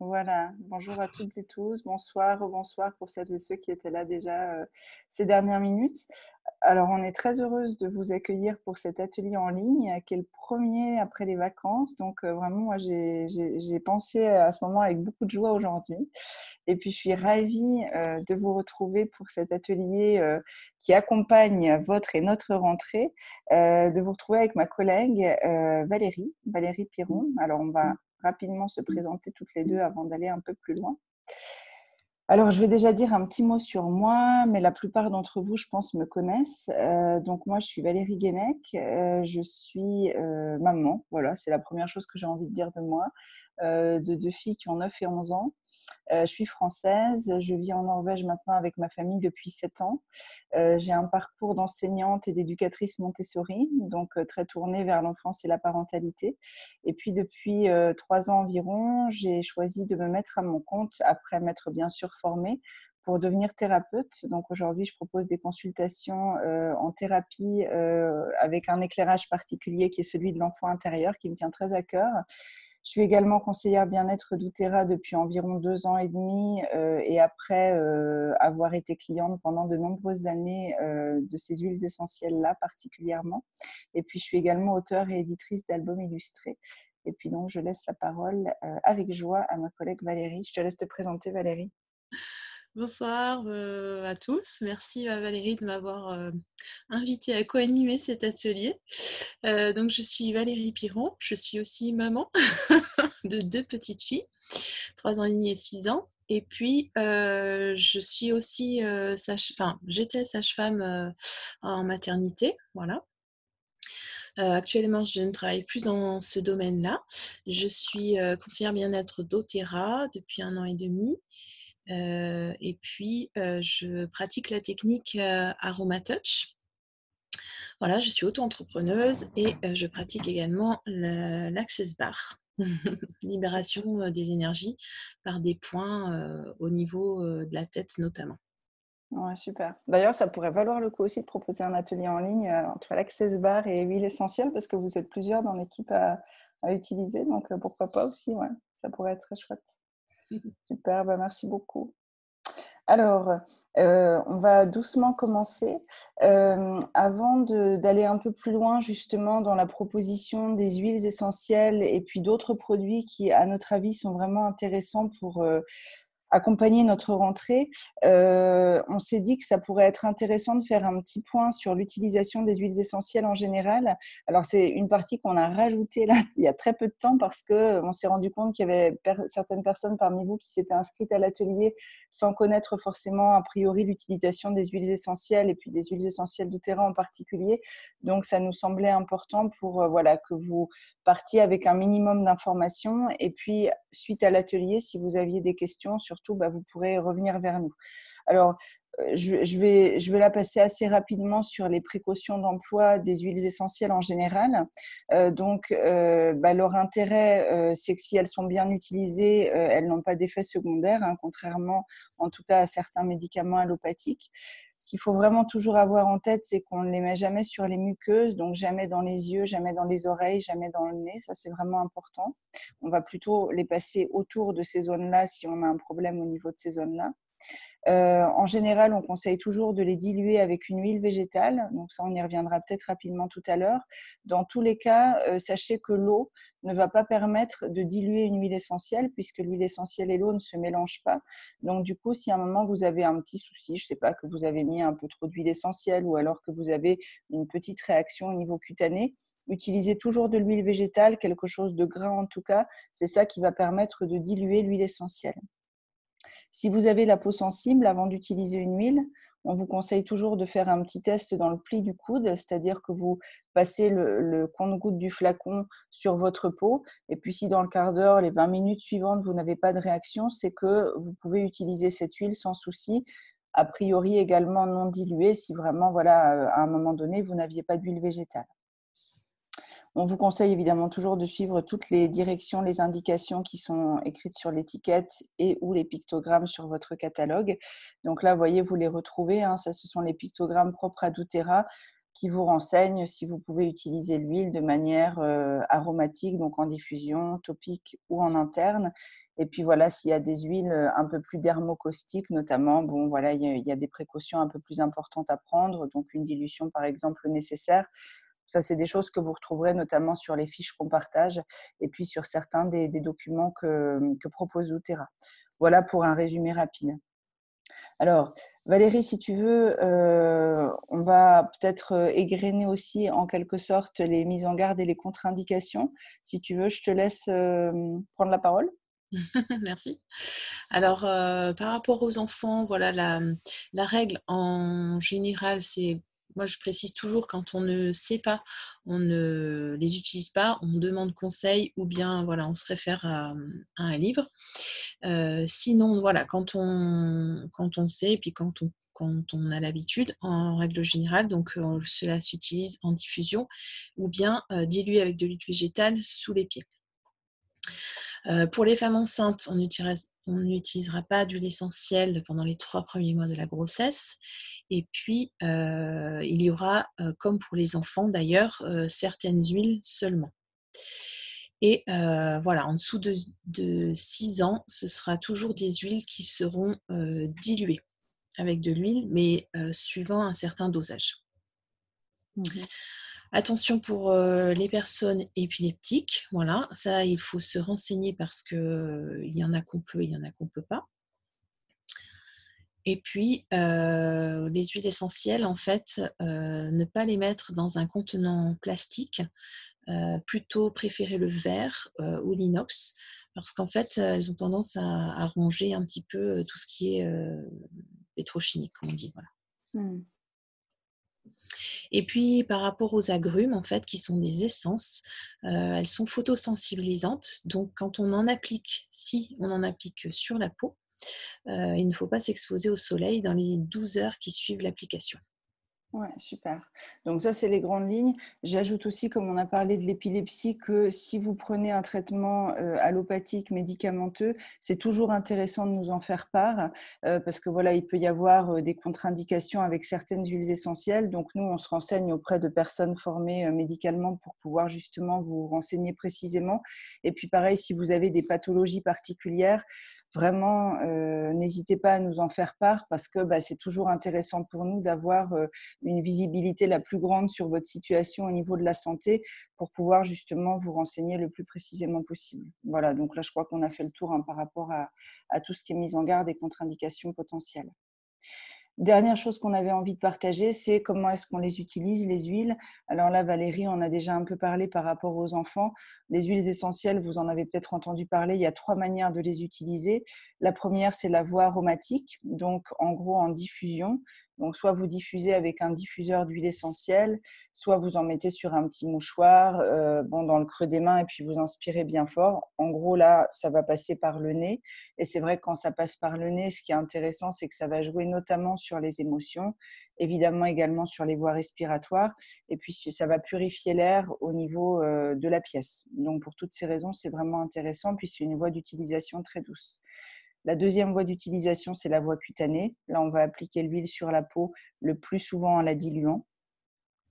Voilà, bonjour à toutes et tous, bonsoir, bonsoir pour celles et ceux qui étaient là déjà euh, ces dernières minutes. Alors, on est très heureuse de vous accueillir pour cet atelier en ligne, qui est le premier après les vacances. Donc, euh, vraiment, moi, j'ai pensé à ce moment avec beaucoup de joie aujourd'hui. Et puis, je suis ravie euh, de vous retrouver pour cet atelier qui accompagne votre et notre rentrée, de vous retrouver avec ma collègue Valérie, Valérie Piron. Alors, on va rapidement se présenter toutes les deux avant d'aller un peu plus loin. Alors, je vais déjà dire un petit mot sur moi, mais la plupart d'entre vous, je pense, me connaissent. Euh, donc, moi, je suis Valérie Guénec, euh, je suis euh, maman. Voilà, c'est la première chose que j'ai envie de dire de moi. Euh, de deux filles qui ont 9 et 11 ans. Euh, je suis française, je vis en Norvège maintenant avec ma famille depuis 7 ans. Euh, j'ai un parcours d'enseignante et d'éducatrice Montessori, donc très tourné vers l'enfance et la parentalité. Et puis depuis 3 ans environ, j'ai choisi de me mettre à mon compte après m'être bien sûr formée pour devenir thérapeute. Donc aujourd'hui, je propose des consultations en thérapie avec un éclairage particulier qui est celui de l'enfant intérieur qui me tient très à cœur. Je suis également conseillère bien-être d'Outera depuis environ deux ans et demi euh, et après euh, avoir été cliente pendant de nombreuses années euh, de ces huiles essentielles-là particulièrement. Et puis, je suis également auteure et éditrice d'albums illustrés. Et puis donc, je laisse la parole avec joie à ma collègue Valérie. Je te laisse te présenter, Valérie. Bonsoir euh, à tous. Merci à Valérie de m'avoir euh, invité à co-animer cet atelier. Euh, donc, je suis Valérie Piron. Je suis aussi maman de deux petites filles, 3 ans et demi et 6 ans. Et puis, je suis aussi sage, enfin, j'étais sage-femme en maternité, voilà. actuellement, je ne travaille plus dans ce domaine-là. Je suis conseillère bien-être d'Otera depuis un an et demi. Et puis, je pratique la technique euh, Aromatouch. Voilà, je suis auto-entrepreneuse et je pratique également l'Access Bar, libération des énergies par des points au niveau de la tête notamment. Ouais, super. D'ailleurs, ça pourrait valoir le coup aussi de proposer un atelier en ligne entre l'Access Bar et huile essentielle parce que vous êtes plusieurs dans l'équipe à, à, utiliser. Donc, pourquoi pas aussi, ouais, ça pourrait être très chouette. Super, bah, merci beaucoup. Alors, euh, on va doucement commencer. Euh, avant d'aller un peu plus loin justement dans la proposition des huiles essentielles et puis d'autres produits qui, à notre avis, sont vraiment intéressants pour euh, accompagner notre rentrée, euh, on s'est dit que ça pourrait être intéressant de faire un petit point sur l'utilisation des huiles essentielles en général. Alors c'est une partie qu'on a rajoutée là il y a très peu de temps parce que on s'est rendu compte qu'il y avait certaines personnes parmi vous qui s'étaient inscrites à l'atelier sans connaître forcément a priori l'utilisation des huiles essentielles et puis des huiles essentielles de terrain en particulier. Donc ça nous semblait important pour euh, voilà que vous partiez avec un minimum d'informations et puis suite à l'atelier si vous aviez des questions sur surtout, bah, vous pourrez revenir vers nous. Alors, euh, je, vais, la passer assez rapidement sur les précautions d'emploi des huiles essentielles en général. Euh, donc, euh, bah, leur intérêt, c'est que si elles sont bien utilisées, elles n'ont pas d'effet secondaire, hein, contrairement en tout cas à certains médicaments allopathiques. Ce qu'il faut vraiment toujours avoir en tête, c'est qu'on ne les met jamais sur les muqueuses, donc jamais dans les yeux, jamais dans les oreilles, jamais dans le nez. Ça, c'est vraiment important. On va plutôt les passer autour de ces zones-là si on a un problème au niveau de ces zones-là. Euh, en général, on conseille toujours de les diluer avec une huile végétale. Donc ça, on y reviendra peut-être rapidement tout à l'heure. Dans tous les cas, euh, sachez que l'eau ne va pas permettre de diluer une huile essentielle puisque l'huile essentielle et l'eau ne se mélangent pas. Donc du coup, si à un moment vous avez un petit souci, je ne sais pas, que vous avez mis un peu trop d'huile essentielle ou alors que vous avez une petite réaction au niveau cutané, utilisez toujours de l'huile végétale, quelque chose de gras en tout cas. C'est ça qui va permettre de diluer l'huile essentielle. Si vous avez la peau sensible, avant d'utiliser une huile, on vous conseille toujours de faire un petit test dans le pli du coude, c'est-à-dire que vous passez le, compte-goutte du flacon sur votre peau. Et puis, si dans le quart d'heure, les 20 minutes suivantes, vous n'avez pas de réaction, c'est que vous pouvez utiliser cette huile sans souci. A priori également non diluée si vraiment, voilà, à un moment donné, vous n'aviez pas d'huile végétale. On vous conseille évidemment toujours de suivre toutes les directions, les indications qui sont écrites sur l'étiquette et ou les pictogrammes sur votre catalogue. Donc là, voyez, vous les retrouvez. Hein. ça, ce sont les pictogrammes propres à doTERRA qui vous renseignent si vous pouvez utiliser l'huile de manière euh, aromatique, donc en diffusion, topique ou en interne. Et puis voilà, s'il y a des huiles un peu plus dermocaustiques, notamment, bon voilà, il y, a, des précautions un peu plus importantes à prendre, donc une dilution par exemple nécessaire. Ça, c'est des choses que vous retrouverez notamment sur les fiches qu'on partage et puis sur certains des, documents que, propose Utera. Voilà pour un résumé rapide. Alors, Valérie, si tu veux, euh, on va peut-être euh, égrener aussi en quelque sorte les mises en garde et les contre-indications. Si tu veux, je te laisse euh, prendre la parole. Merci. Alors, par rapport aux enfants, voilà, la, la règle en général, c'est moi, je précise toujours, quand on ne sait pas, on ne les utilise pas, on demande conseil ou bien voilà, on se réfère à, un livre. Sinon, voilà, quand on, quand on sait, et puis quand on, quand on a l'habitude, en règle générale, donc cela s'utilise en diffusion ou bien dilué avec de l'huile végétale sous les pieds. pour les femmes enceintes, on n'utilisera pas d'huile essentielle pendant les trois premiers mois de la grossesse. Et puis, il y aura, comme pour les enfants d'ailleurs, certaines huiles seulement. Et voilà, en dessous de, 6 ans, ce sera toujours des huiles qui seront diluées avec de l'huile, mais suivant un certain dosage. Mmh Attention pour les personnes épileptiques, voilà, ça il faut se renseigner parce qu'il y en a qu'on peut, il y en a qu'on ne peut pas. Et puis, les huiles essentielles, en fait, ne pas les mettre dans un contenant plastique, plutôt préférer le verre ou l'inox, parce qu'en fait, elles ont tendance à, ronger un petit peu tout ce qui est pétrochimique, comme on dit. Mmh. Et puis, par rapport aux agrumes, en fait, qui sont des essences, elles sont photosensibilisantes. Donc, quand on en applique, si on en applique sur la peau, euh, il ne faut pas s'exposer au soleil dans les 12 heures qui suivent l'application. Ouais, super. Donc ça, c'est les grandes lignes. J'ajoute aussi, comme on a parlé de l'épilepsie, que si vous prenez un traitement euh, allopathique médicamenteux, c'est toujours intéressant de nous en faire part euh, parce que voilà, il peut y avoir des contre-indications avec certaines huiles essentielles. Donc nous, on se renseigne auprès de personnes formées médicalement pour pouvoir justement vous renseigner précisément. Et puis pareil, si vous avez des pathologies particulières, vraiment, euh, n'hésitez pas à nous en faire part parce que bah, c'est toujours intéressant pour nous d'avoir euh, une visibilité la plus grande sur votre situation au niveau de la santé pour pouvoir justement vous renseigner le plus précisément possible. Voilà, donc là, je crois qu'on a fait le tour hein, par rapport à, à tout ce qui est mise en garde et contre-indications potentielles. Dernière chose qu'on avait envie de partager, c'est comment est-ce qu'on les utilise, les huiles. Alors là, Valérie, on a déjà un peu parlé par rapport aux enfants. Les huiles essentielles, vous en avez peut-être entendu parler, il y a trois manières de les utiliser. La première, c'est la voie aromatique, donc en gros en diffusion. Donc, soit vous diffusez avec un diffuseur d'huile essentielle, soit vous en mettez sur un petit mouchoir, euh, bon, dans le creux des mains, et puis vous inspirez bien fort. En gros, là, ça va passer par le nez. Et c'est vrai que quand ça passe par le nez, ce qui est intéressant, c'est que ça va jouer notamment sur les émotions, évidemment également sur les voies respiratoires, et puis ça va purifier l'air au niveau euh, de la pièce. Donc, pour toutes ces raisons, c'est vraiment intéressant, puis c'est une voie d'utilisation très douce. La deuxième voie d'utilisation, c'est la voie cutanée. Là, on va appliquer l'huile sur la peau le plus souvent en la diluant.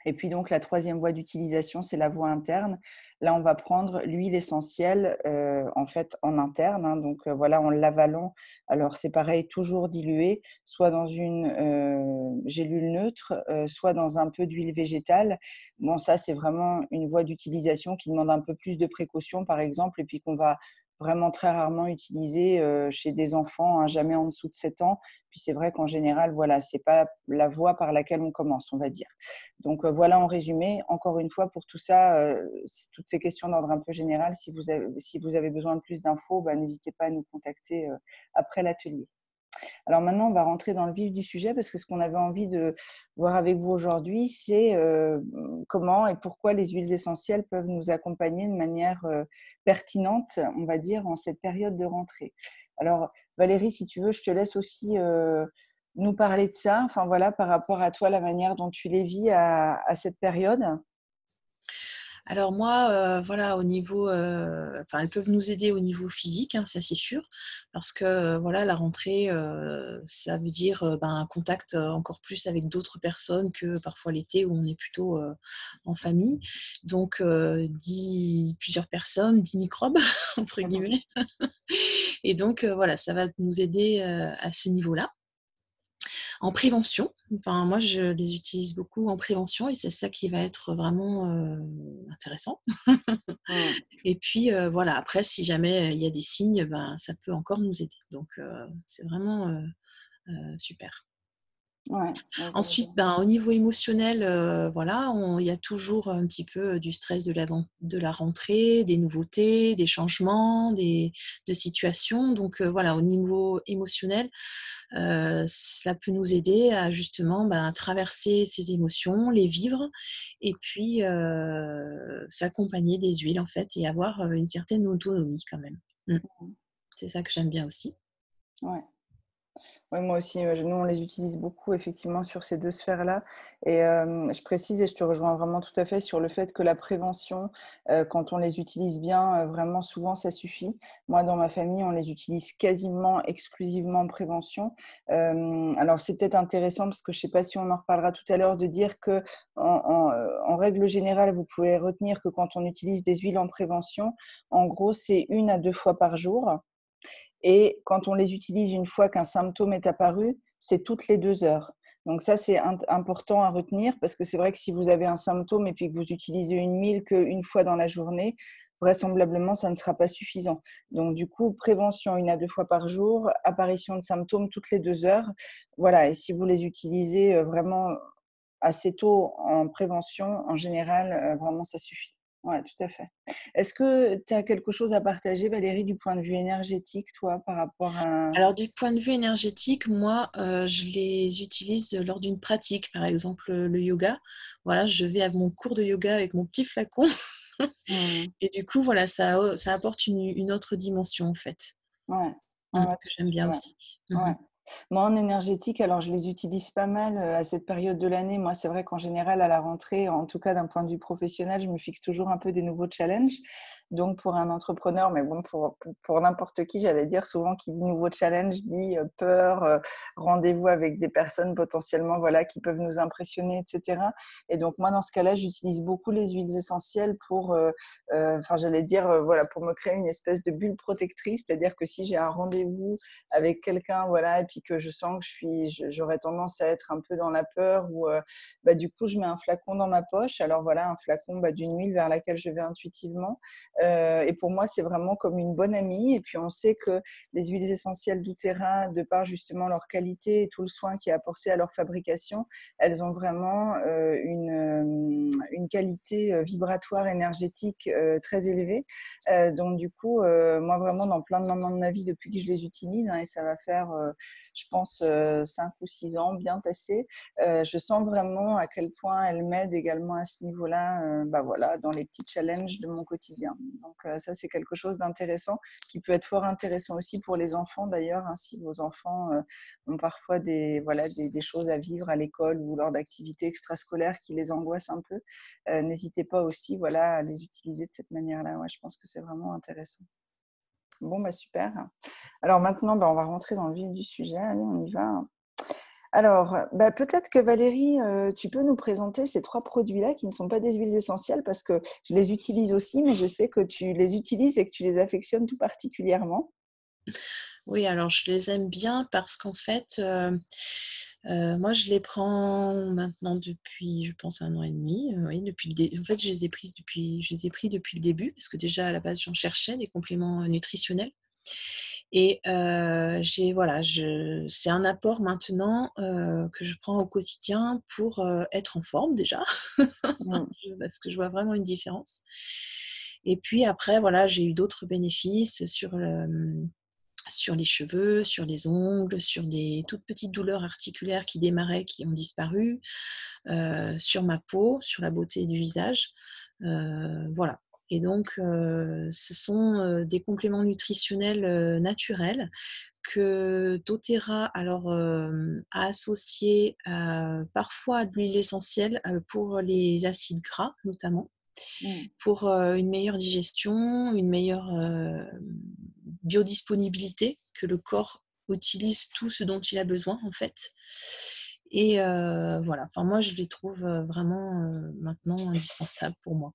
Et puis donc la troisième voie d'utilisation, c'est la voie interne. Là, on va prendre l'huile essentielle euh, en fait en interne. Hein. donc euh, voilà, en l'avalant. Alors c'est pareil, toujours dilué, soit dans une euh, gélule neutre, soit dans un peu d'huile végétale. Bon, ça c'est vraiment une voie d'utilisation qui demande un peu plus de précaution, par exemple, et puis qu'on va vraiment très rarement utilisé chez des enfants, hein, jamais en dessous de 7 ans. Puis c'est vrai qu'en général, voilà, c'est pas la voie par laquelle on commence, on va dire. Donc voilà en résumé. Encore une fois, pour tout ça, toutes ces questions d'ordre un peu général, si vous avez, si vous avez besoin de plus d'infos, bah, n'hésitez pas à nous contacter après l'atelier. Alors maintenant, on va rentrer dans le vif du sujet parce que ce qu'on avait envie de voir avec vous aujourd'hui, c'est euh, comment et pourquoi les huiles essentielles peuvent nous accompagner de manière euh, pertinente, on va dire, en cette période de rentrée. Alors Valérie, si tu veux, je te laisse aussi euh, nous parler de ça, enfin voilà, par rapport à toi, la manière dont tu les vis à cette période. Alors moi, euh, voilà, au niveau, euh, enfin, elles peuvent nous aider au niveau physique, hein, ça c'est sûr, parce que euh, voilà, la rentrée, ça veut dire ben, un contact encore plus avec d'autres personnes que parfois l'été où on est plutôt en famille. Donc, plusieurs personnes, dix microbes entre guillemets. Et donc, voilà, ça va nous aider à ce niveau-là. En prévention, enfin, moi, je les utilise beaucoup en prévention et c'est ça qui va être vraiment intéressant. Mmh. Et puis, voilà, après, si jamais il y a des signes, ben, ça peut encore nous aider. Donc, c'est vraiment super. Ensuite, ben, au niveau émotionnel, euh, voilà, il y a toujours un petit peu du stress de la, de la rentrée, des nouveautés, des changements, des, de situations. Donc euh, voilà, au niveau émotionnel, euh, ça peut nous aider à justement ben, traverser ces émotions, les vivre et puis s'accompagner des huiles en fait et avoir une certaine autonomie quand même. Mmh. C'est ça que j'aime bien aussi. Ouais. Oui, moi aussi, nous, on les utilise beaucoup effectivement sur ces deux sphères-là. Et je précise et je te rejoins vraiment tout à fait sur le fait que la prévention, quand on les utilise bien, vraiment souvent, ça suffit. Moi, dans ma famille, on les utilise quasiment exclusivement en prévention. alors, c'est peut-être intéressant parce que je ne sais pas si on en reparlera tout à l'heure de dire que en, règle générale, vous pouvez retenir que quand on utilise des huiles en prévention, en gros, c'est une à deux fois par jour. Et quand on les utilise une fois qu'un symptôme est apparu, c'est toutes les deux heures. Donc ça, c'est important à retenir parce que c'est vrai que si vous avez un symptôme et puis que vous utilisez une mille qu'une fois dans la journée, vraisemblablement, ça ne sera pas suffisant. Donc du coup, prévention une à deux fois par jour, apparition de symptômes toutes les deux heures. Voilà, et si vous les utilisez euh, vraiment assez tôt en prévention, en général, euh, vraiment, ça suffit. Oui, tout à fait. Est-ce que tu as quelque chose à partager, Valérie, du point de vue énergétique, toi, par rapport à... Alors, du point de vue énergétique, moi, euh, je les utilise lors d'une pratique, par exemple le yoga. Voilà, je vais à mon cours de yoga avec mon petit flacon. Mmh. Et du coup, voilà, ça, ça apporte une, autre dimension, en fait. Ouais. Mmh, j'aime bien aussi. Mmh moi, en énergétique, alors je les utilise pas mal à cette période de l'année. Moi, c'est vrai qu'en général, à la rentrée, en tout cas d'un point de vue professionnel, je me fixe toujours un peu des nouveaux challenges. Donc, pour un entrepreneur, mais bon, pour, pour, n'importe qui, j'allais dire souvent qui dit nouveau challenge, dit euh, peur, euh, rendez-vous avec des personnes potentiellement voilà, qui peuvent nous impressionner, etc. Et donc, moi, dans ce cas-là, j'utilise beaucoup les huiles essentielles pour, euh, enfin, j'allais dire, voilà, pour me créer une espèce de bulle protectrice. C'est-à-dire que si j'ai un rendez-vous avec quelqu'un, voilà, et puis que je sens que je suis, j'aurais tendance à être un peu dans la peur, ou bah, du coup, je mets un flacon dans ma poche. Alors, voilà, un flacon bah, d'une huile vers laquelle je vais intuitivement. Euh, et pour moi, c'est vraiment comme une bonne amie. Et puis, on sait que les huiles essentielles du terrain, de par justement leur qualité et tout le soin qui est apporté à leur fabrication, elles ont vraiment euh, une, euh, une, qualité vibratoire énergétique très élevée. donc, du coup, moi, vraiment, dans plein de moments de ma vie, depuis que je les utilise, hein, et ça va faire, je pense, 5 ou 6 ans, bien passé, je sens vraiment à quel point elles m'aident également à ce niveau-là, bah voilà, dans les petits challenges de mon quotidien. Donc euh, ça, c'est quelque chose d'intéressant qui peut être fort intéressant aussi pour les enfants d'ailleurs. Hein, si vos enfants euh, ont parfois des, voilà, des, choses à vivre à l'école ou lors d'activités extrascolaires qui les angoissent un peu, euh, n'hésitez pas aussi voilà, à les utiliser de cette manière-là. Ouais, je pense que c'est vraiment intéressant. Bon, bah super. Alors maintenant, bah, on va rentrer dans le vif du sujet. Allez, on y va. Alors, bah, peut-être que Valérie, euh, tu peux nous présenter ces trois produits-là qui ne sont pas des huiles essentielles parce que je les utilise aussi, mais je sais que tu les utilises et que tu les affectionnes tout particulièrement. Oui, alors je les aime bien parce qu'en fait, euh, euh, moi je les prends maintenant depuis, je pense, un an et demi. oui, depuis En fait, je les ai prises depuis, je les ai pris depuis le début parce que déjà à la base j'en cherchais des compléments nutritionnels. Et j'ai voilà, c'est un apport maintenant que je prends au quotidien pour être en forme déjà, mmh. parce que je vois vraiment une différence. Et puis après, voilà, j'ai eu d'autres bénéfices sur mmh, sur les cheveux, sur les ongles, sur des toutes petites douleurs articulaires qui démarraient, qui ont disparu, sur ma peau, sur la beauté du visage. voilà. Et donc, ce sont des compléments nutritionnels naturels que doTERRA alors, a associé parfois à de l'huile essentielle pour les acides gras notamment, mmh. pour une meilleure digestion, une meilleure biodisponibilité, que le corps utilise tout ce dont il a besoin en fait. Et voilà, enfin moi je les trouve vraiment maintenant indispensables pour moi.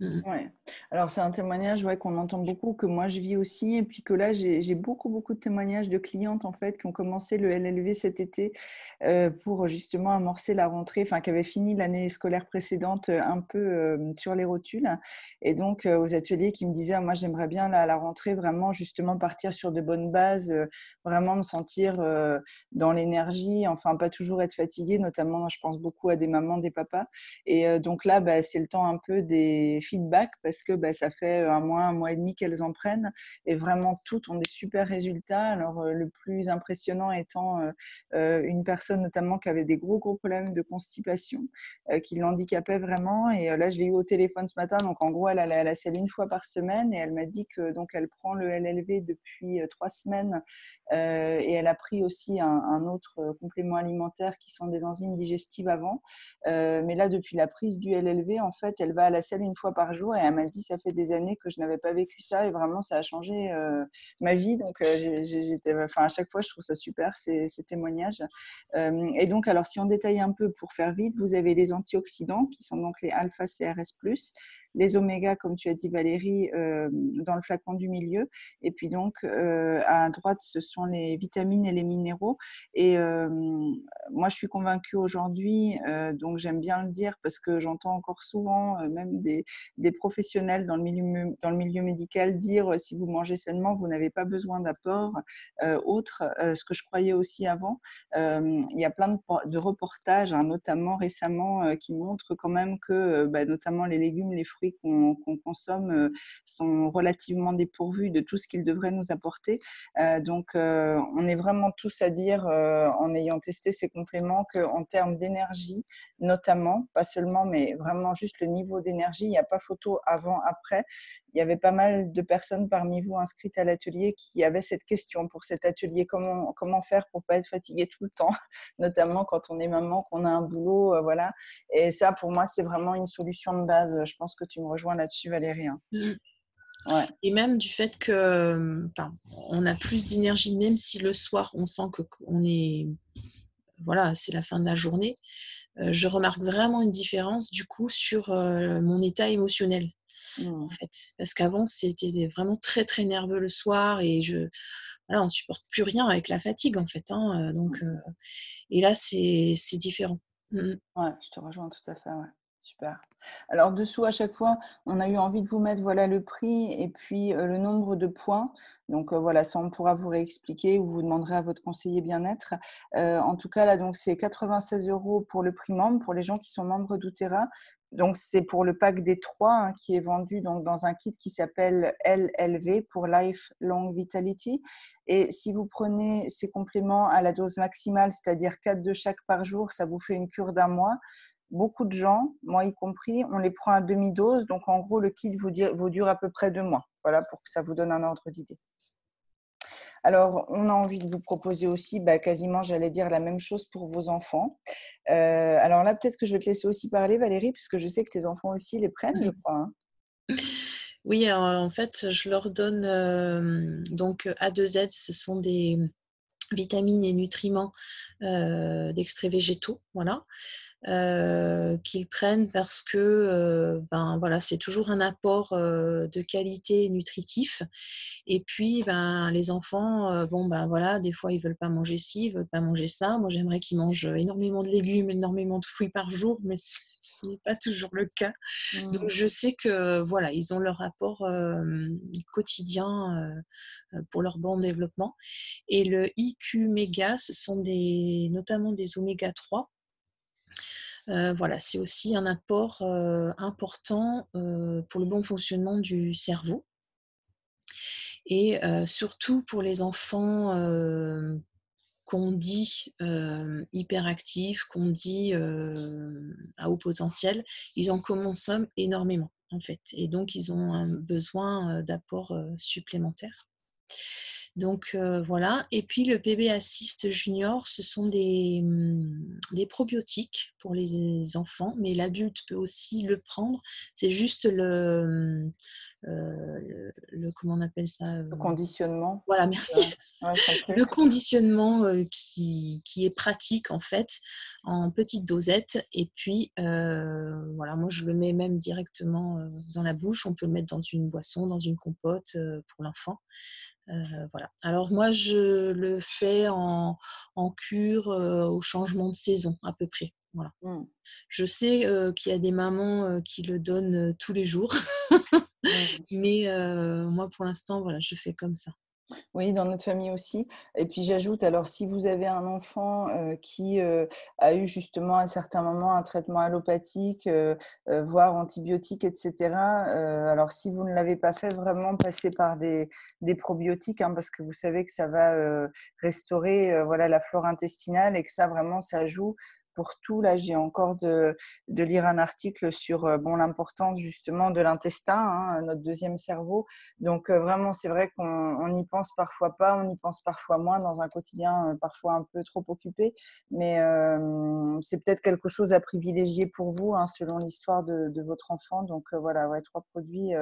Mmh ouais. Alors c'est un témoignage ouais, qu'on entend beaucoup, que moi je vis aussi, et puis que là j'ai beaucoup beaucoup de témoignages de clientes en fait qui ont commencé le LLV cet été euh, pour justement amorcer la rentrée, enfin qui avaient fini l'année scolaire précédente euh, un peu euh, sur les rotules, et donc aux ateliers qui me disaient ah, moi j'aimerais bien la, la rentrée vraiment justement partir sur de bonnes bases, vraiment me sentir dans l'énergie, enfin pas toujours être fatiguée, notamment je pense beaucoup à des mamans, des papas, et donc là bah, c'est le temps un peu des parce que bah, ça fait un mois, un mois et demi qu'elles en prennent et vraiment toutes ont des super résultats. Alors le plus impressionnant étant une personne notamment qui avait des gros gros problèmes de constipation qui l'handicapait vraiment et là je l'ai eu au téléphone ce matin donc en gros elle allait à la selle une fois par semaine et elle m'a dit que donc elle prend le LLV depuis trois semaines et elle a pris aussi un, un, autre complément alimentaire qui sont des enzymes digestives avant mais là depuis la prise du LLV en fait elle va à la selle une fois par par jour et elle m'a dit ça fait des années que je n'avais pas vécu ça et vraiment ça a changé euh, ma vie. Donc euh, j'étais enfin à chaque fois je trouve ça super ces, ces témoignages. Euh, et donc alors si on détaille un peu pour faire vite vous avez les antioxydants qui sont donc les alpha CRS les omégas, comme tu as dit Valérie, euh, dans le flacon du milieu. Et puis donc, euh, à droite, ce sont les vitamines et les minéraux. Et euh, moi, je suis convaincue aujourd'hui, donc j'aime bien le dire parce que j'entends encore souvent, même des, professionnels dans le, milieu, dans le milieu médical, dire si vous mangez sainement, vous n'avez pas besoin d'apport autre, ce que je croyais aussi avant. il y a plein de, de reportages, hein, notamment récemment, qui montrent quand même que, bah, notamment les légumes, les fruits, qu'on consomme euh, sont relativement dépourvus de tout ce qu'ils devraient nous apporter. Euh, donc, euh, on est vraiment tous à dire, en ayant testé ces compléments, qu'en termes d'énergie, notamment, pas seulement, mais vraiment juste le niveau d'énergie, il n'y a pas photo avant-après il y avait pas mal de personnes parmi vous inscrites à l'atelier qui avaient cette question pour cet atelier. Comment faire pour pas être fatigué tout le temps? Notamment quand on est maman qu'on a un boulot voilà. Et ça pour moi c'est vraiment une solution de base. Je pense que tu me rejoins là-dessus Valérie hein. mmh. ouais. et même du fait que on a plus d'énergie même si le soir on sent que on est voilà c'est la fin de la journée euh, je remarque vraiment une différence du coup sur euh, mon état émotionnel en mmh. fait. Parce qu'avant, c'était vraiment très, très nerveux le soir et je, voilà, on ne supporte plus rien avec la fatigue, en fait. Hein, donc, mmh. et là, c'est différent. Mmh ouais, je te rejoins tout à fait. Ouais. Super. Alors dessous, à chaque fois, on a eu envie de vous mettre voilà le prix et puis le nombre de points. Donc voilà, ça on pourra vous réexpliquer ou vous demanderez à votre conseiller bien-être. en tout cas, là, donc c'est 96 euros pour le prix membre pour les gens qui sont membres d'Outera. Donc c'est pour le pack des trois hein, qui est vendu donc dans un kit qui s'appelle LLV pour Life Long Vitality. Et si vous prenez ces compléments à la dose maximale, c'est-à-dire 4 de chaque par jour, ça vous fait une cure d'un mois beaucoup de gens, moi y compris, on les prend à demi-dose. Donc, en gros, le kit vous, vous, dure à peu près deux mois. Voilà, pour que ça vous donne un ordre d'idée. Alors, on a envie de vous proposer aussi, bah, quasiment, j'allais dire la même chose pour vos enfants. Euh, alors là, peut-être que je vais te laisser aussi parler, Valérie, puisque je sais que tes enfants aussi les prennent, je crois. Hein. Oui, en fait, je leur donne euh, donc A2Z, ce sont des vitamines et nutriments euh, d'extraits végétaux, voilà. Euh, qu'ils prennent parce que euh, ben voilà c'est toujours un apport euh, de qualité nutritif. Et puis ben les enfants bon ben voilà des fois ils veulent pas manger ci ils veulent pas manger ça. Moi j'aimerais qu'ils mangent énormément de légumes énormément de fruits par jour mais ce n'est pas toujours le cas. Donc mmh. je sais que voilà ils ont leur apport quotidien pour leur bon développement. Et le IQ méga ce sont des notamment des oméga 3 euh, voilà, c'est aussi un apport euh, important euh, pour le bon fonctionnement du cerveau. Et surtout pour les enfants qu'on dit hyperactifs, qu'on dit à haut potentiel, ils en consomment énormément en fait. Et donc ils ont besoin d'apports supplémentaires. Donc euh, voilà. Et puis le PB Assist Junior, ce sont des, hum, des probiotiques pour les enfants, mais l'adulte peut aussi le prendre. C'est juste le, hum, le, comment on appelle ça Le conditionnement. Voilà, merci. le conditionnement qui, qui, est pratique en fait en petites dosettes. Et puis voilà, moi je le mets même directement dans la bouche. On peut le mettre dans une boisson, dans une compote pour l'enfant. Voilà. Alors moi, je le fais en, en cure au changement de saison à peu près. Voilà. Mmh. Je sais qu'il y a des mamans qui le donnent tous les jours, mais moi pour l'instant, voilà, je fais comme ça. Oui, dans notre famille aussi. Et puis j'ajoute, alors si vous avez un enfant qui a eu justement à un certain moment un traitement allopathique, voire antibiotique, etc., alors si vous ne l'avez pas fait, vraiment passer par des, probiotiques, hein, parce que vous savez que ça va restaurer voilà, la flore intestinale et que ça vraiment, ça joue pour tout. Là, j'ai encore de, lire un article sur euh, bon, l'importance justement de l'intestin, hein, notre deuxième cerveau. Donc, euh, vraiment, c'est vrai qu'on n'y pense parfois pas, on y pense parfois moins dans un quotidien euh, parfois un peu trop occupé. Mais c'est peut-être quelque chose à privilégier pour vous, hein, selon l'histoire de, votre enfant. Donc, voilà, trois produits.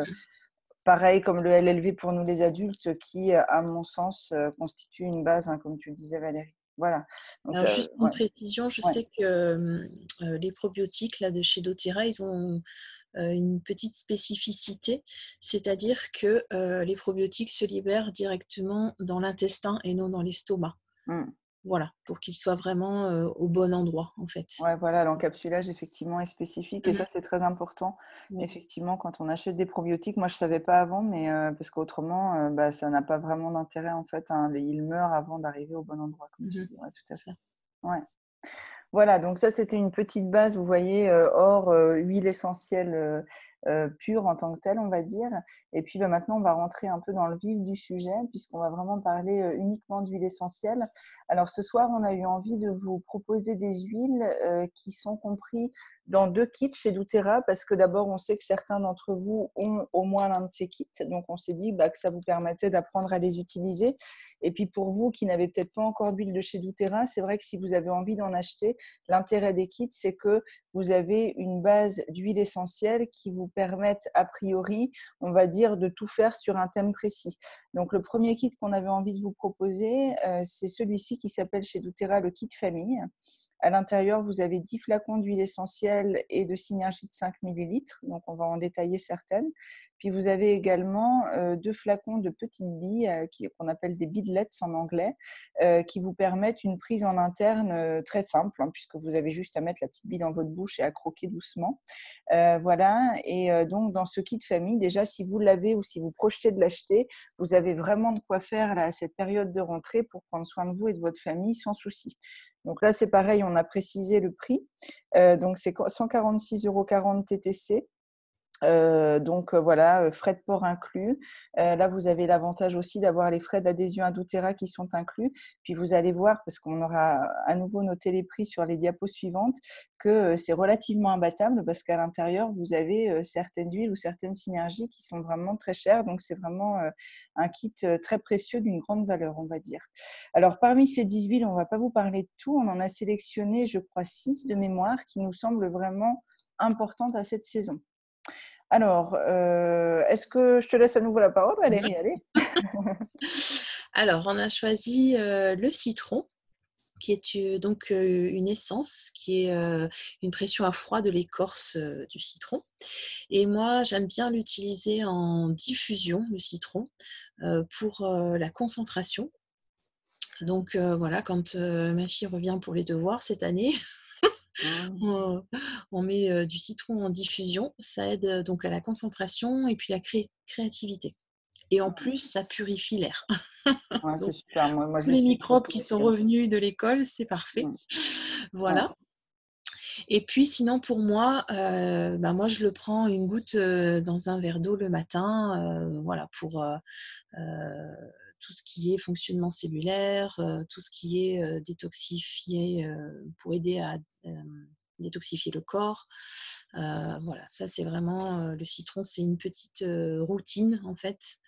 pareil comme le LLV pour nous les adultes, qui, à mon sens, constitue une base, hein, comme tu le disais Valérie. Voilà. juste une précision, je sais que les probiotiques là, de chez doTERRA, ils ont une petite spécificité, c'est-à-dire que les probiotiques se libèrent directement dans l'intestin et non dans l'estomac. Mmh. Voilà, pour qu'il soit vraiment au bon endroit, en fait. Ouais, voilà, l'encapsulage, effectivement, est spécifique. Et ça, mmh c'est très important. Effectivement, quand on achète des probiotiques, moi, je ne savais pas avant, mais parce qu'autrement, bah, ça n'a pas vraiment d'intérêt, en fait. Hein, il meurt avant d'arriver au bon endroit, comme tu mmh dis. Ouais, tout à fait. Ouais. Voilà, donc ça, c'était une petite base, vous voyez, hors huile essentielle euh, pure en tant que telle, on va dire. Et puis bah, maintenant, on va rentrer un peu dans le vif du sujet, puisqu'on va vraiment parler euh, uniquement d'huile essentielle. Alors ce soir, on a eu envie de vous proposer des huiles euh, qui sont compris dans deux kits chez doTERRA parce que d'abord, on sait que certains d'entre vous ont au moins l'un de ces kits. Donc, on s'est dit bah, que ça vous permettait d'apprendre à les utiliser. Et puis, pour vous qui n'avez peut-être pas encore d'huile de chez doTERRA, c'est vrai que si vous avez envie d'en acheter, l'intérêt des kits, c'est que vous avez une base d'huile essentielle qui vous permettent a priori, on va dire, de tout faire sur un thème précis. Donc, le premier kit qu'on avait envie de vous proposer, euh, c'est celui-ci qui s'appelle chez doTERRA le kit famille. À l'intérieur, vous avez 10 flacons d'huile essentielle et de synergie de 5 ml. Donc, on va en détailler certaines. Puis, vous avez également euh, deux flacons de petites billes euh, qu'on appelle des beadlets en anglais, euh, qui vous permettent une prise en interne très simple, hein, puisque vous avez juste à mettre la petite bille dans votre bouche et à croquer doucement. voilà. Et donc, dans ce kit famille, déjà, si vous l'avez ou si vous projetez de l'acheter, vous avez vraiment de quoi faire à cette période de rentrée pour prendre soin de vous et de votre famille sans souci. Donc là, c'est pareil, on a précisé le prix. Euh, donc c'est 146,40 euros TTC. Donc voilà, frais de port inclus. là, vous avez l'avantage aussi d'avoir les frais d'adhésion à doTERRA qui sont inclus. Puis vous allez voir, parce qu'on aura à nouveau noté les prix sur les diapos suivantes, que c'est relativement imbattable parce qu'à l'intérieur, vous avez certaines huiles ou certaines synergies qui sont vraiment très chères. Donc c'est vraiment un kit très précieux d'une grande valeur, on va dire. Alors parmi ces 10 huiles, on ne va pas vous parler de tout. On en a sélectionné, je crois, 6 de mémoire qui nous semblent vraiment importantes à cette saison. Alors, euh, est-ce que je te laisse à nouveau la parole, Valérie? Allez. Alors, on a choisi euh, le citron, qui est euh, donc une essence, qui est une pression à froid de l'écorce du citron. Et moi, j'aime bien l'utiliser en diffusion, le citron, pour la concentration. Donc voilà, quand ma fille revient pour les devoirs cette année, Mmh. on, met du citron en diffusion, ça aide donc à la concentration et puis la créativité. Et en plus, ça purifie l'air. c'est super. tous les microbes qui sont revenus de l'école, c'est parfait. Mmh. Voilà. Et puis sinon pour moi, bah, moi je le prends une goutte dans un verre d'eau le matin, voilà pour tout ce qui est fonctionnement cellulaire, tout ce qui est détoxifié pour aider à détoxifier le corps. voilà, ça c'est vraiment le citron, c'est une petite routine en fait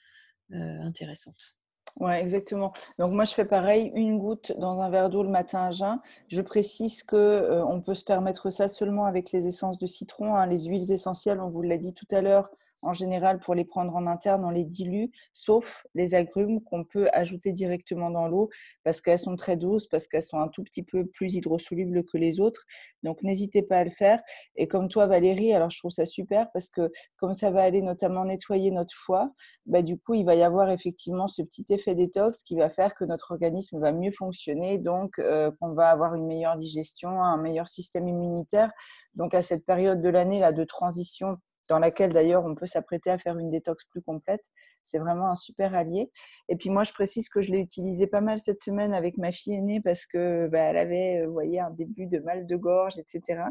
intéressante. Oui, exactement. Donc moi, je fais pareil, une goutte dans un verre d'eau le matin à jeun. Je précise que on peut se permettre ça seulement avec les essences de citron. Hein. Les huiles essentielles, on vous l'a dit tout à l'heure, en général, pour les prendre en interne, on les dilue, sauf les agrumes qu'on peut ajouter directement dans l'eau parce qu'elles sont très douces, parce qu'elles sont un tout petit peu plus hydrosolubles que les autres. Donc, n'hésitez pas à le faire. Et comme toi, Valérie, alors je trouve ça super parce que comme ça va aller notamment nettoyer notre foie, bah, du coup, il va y avoir effectivement ce petit effet détox qui va faire que notre organisme va mieux fonctionner, donc euh, qu'on va avoir une meilleure digestion, un meilleur système immunitaire. Donc, à cette période de l'année là de transition dans laquelle d'ailleurs on peut s'apprêter à faire une détox plus complète, c'est vraiment un super allié. Et puis moi, je précise que je l'ai utilisé pas mal cette semaine avec ma fille aînée parce que bah, elle avait, euh, vous voyez, un début de mal de gorge, etc.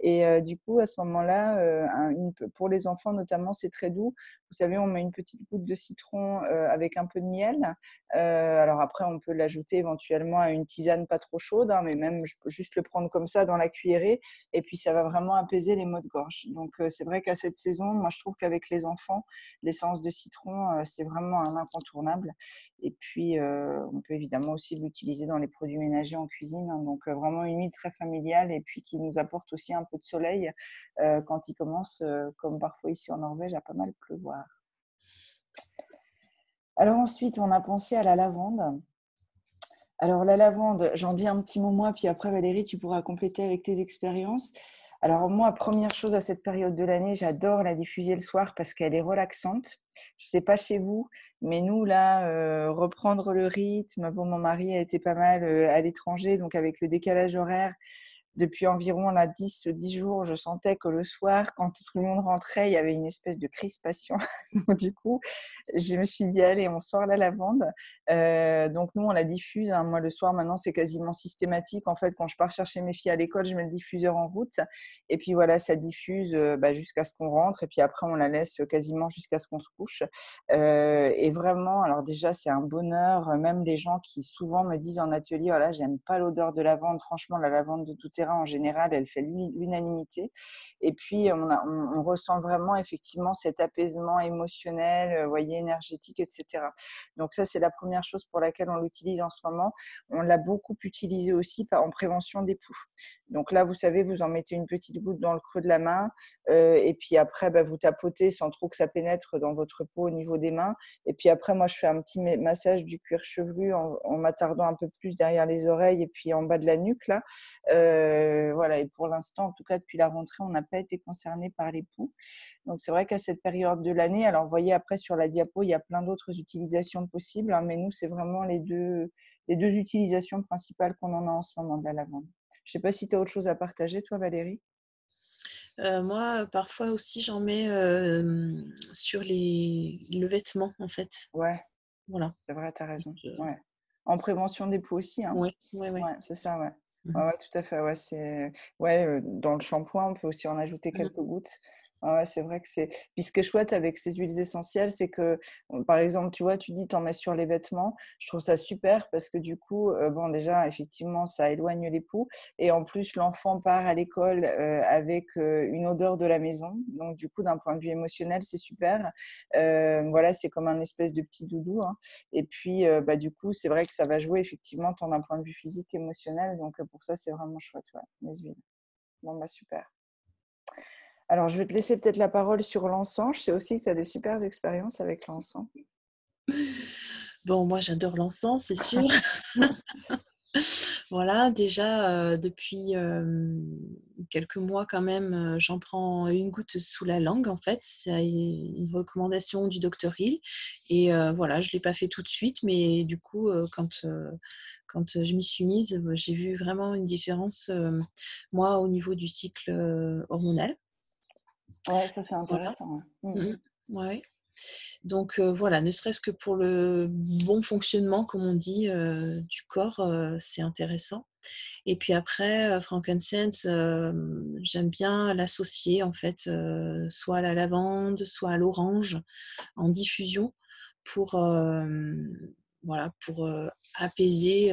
Et euh, du coup, à ce moment-là, euh, pour les enfants notamment, c'est très doux. Vous savez, on met une petite goutte de citron avec un peu de miel. alors après, on peut l'ajouter éventuellement à une tisane pas trop chaude, hein, mais même juste le prendre comme ça dans la cuillerée. Et puis, ça va vraiment apaiser les maux de gorge. Donc, c'est vrai qu'à cette saison, moi, je trouve qu'avec les enfants, l'essence de citron, c'est vraiment un incontournable. Et puis, on peut évidemment aussi l'utiliser dans les produits ménagers en cuisine. Hein. donc, vraiment une huile très familiale et puis qui nous apporte aussi un peu de soleil quand il commence, comme parfois ici en Norvège, à pas mal pleuvoir. Alors ensuite, on a pensé à la lavande. Alors la lavande, j'en dis un petit mot moi, puis après Valérie, tu pourras compléter avec tes expériences. Alors moi, première chose à cette période de l'année, j'adore la diffuser le soir parce qu'elle est relaxante. Je sais pas chez vous, mais nous, là, euh, reprendre le rythme. Bon, mon mari a été pas mal euh, à l'étranger, donc avec le décalage horaire, depuis environ là, 10, 10 jours, je sentais que le soir, quand tout le monde rentrait, il y avait une espèce de crispation. du coup, je me suis dit, allez, on sort la lavande. Euh, donc, nous, on la diffuse. Hein. Moi, le soir, maintenant, c'est quasiment systématique. En fait, quand je pars chercher mes filles à l'école, je mets le diffuseur en route. Et puis, voilà, ça diffuse euh, bah, jusqu'à ce qu'on rentre. Et puis après, on la laisse quasiment jusqu'à ce qu'on se couche. Euh, et vraiment, alors déjà, c'est un bonheur. Même les gens qui souvent me disent en atelier, voilà, oh j'aime pas l'odeur de lavande. Franchement, la lavande de en général, elle fait l'unanimité. Et puis, on, ressent vraiment effectivement cet apaisement émotionnel, euh, voyez, énergétique, etc. Donc ça, c'est la première chose pour laquelle on l'utilise en ce moment. On l'a beaucoup utilisé aussi en prévention des poux. Donc là, vous savez, vous en mettez une petite goutte dans le creux de la main euh, et puis après, bah, vous tapotez sans trop que ça pénètre dans votre peau au niveau des mains. Et puis après, moi, je fais un petit massage du cuir chevelu en, m'attardant un peu plus derrière les oreilles et puis en bas de la nuque. Là. Euh, voilà. Et pour l'instant, en tout cas, depuis la rentrée, on n'a pas été concerné par les poux. Donc c'est vrai qu'à cette période de l'année, alors vous voyez après sur la diapo, il y a plein d'autres utilisations possibles, hein, mais nous, c'est vraiment les deux, les deux utilisations principales qu'on en a en ce moment de la lavande. Je ne sais pas si tu as autre chose à partager, toi, Valérie? Euh, moi, parfois aussi, j'en mets sur les... le vêtement, en fait. Ouais. Voilà. C'est vrai, tu as raison. Ouais. En prévention des poux aussi. Hein. Oui, ouais, ouais. ouais c'est ça, ouais. Mmh ouais. tout à fait. Ouais, c'est... ouais, dans le shampoing, on peut aussi en ajouter mmh quelques gouttes. Ouais, c'est vrai que c'est. Puis ce qui est chouette avec ces huiles essentielles, c'est que, par exemple, tu vois, tu dis, tu en mets sur les vêtements. Je trouve ça super parce que du coup, bon, déjà, effectivement, ça éloigne les poux. Et en plus, l'enfant part à l'école avec une odeur de la maison. Donc, du coup, d'un point de vue émotionnel, c'est super. voilà, c'est comme un espèce de petit doudou. Hein. Et puis, bah, du coup, c'est vrai que ça va jouer effectivement tant d'un point de vue physique, émotionnel. Donc, pour ça, c'est vraiment chouette, ouais, les huiles. Bon, bah, super. Alors, je vais te laisser peut-être la parole sur l'encens. Je sais aussi que tu as des super expériences avec l'encens. Bon, moi, j'adore l'encens, c'est sûr. voilà, déjà, euh, depuis euh, quelques mois quand même, euh, j'en prends une goutte sous la langue, en fait. C'est une recommandation du docteur Hill. Et voilà, je ne l'ai pas fait tout de suite, mais du coup, quand, quand je m'y suis mise, j'ai vu vraiment une différence, moi, au niveau du cycle hormonal. Ouais, ça c'est intéressant. Mmh ouais. Donc voilà, ne serait-ce que pour le bon fonctionnement, comme on dit, du corps, c'est intéressant. Et puis après, frankincense, j'aime bien l'associer en fait, soit à la lavande, soit à l'orange, en diffusion, pour voilà, pour apaiser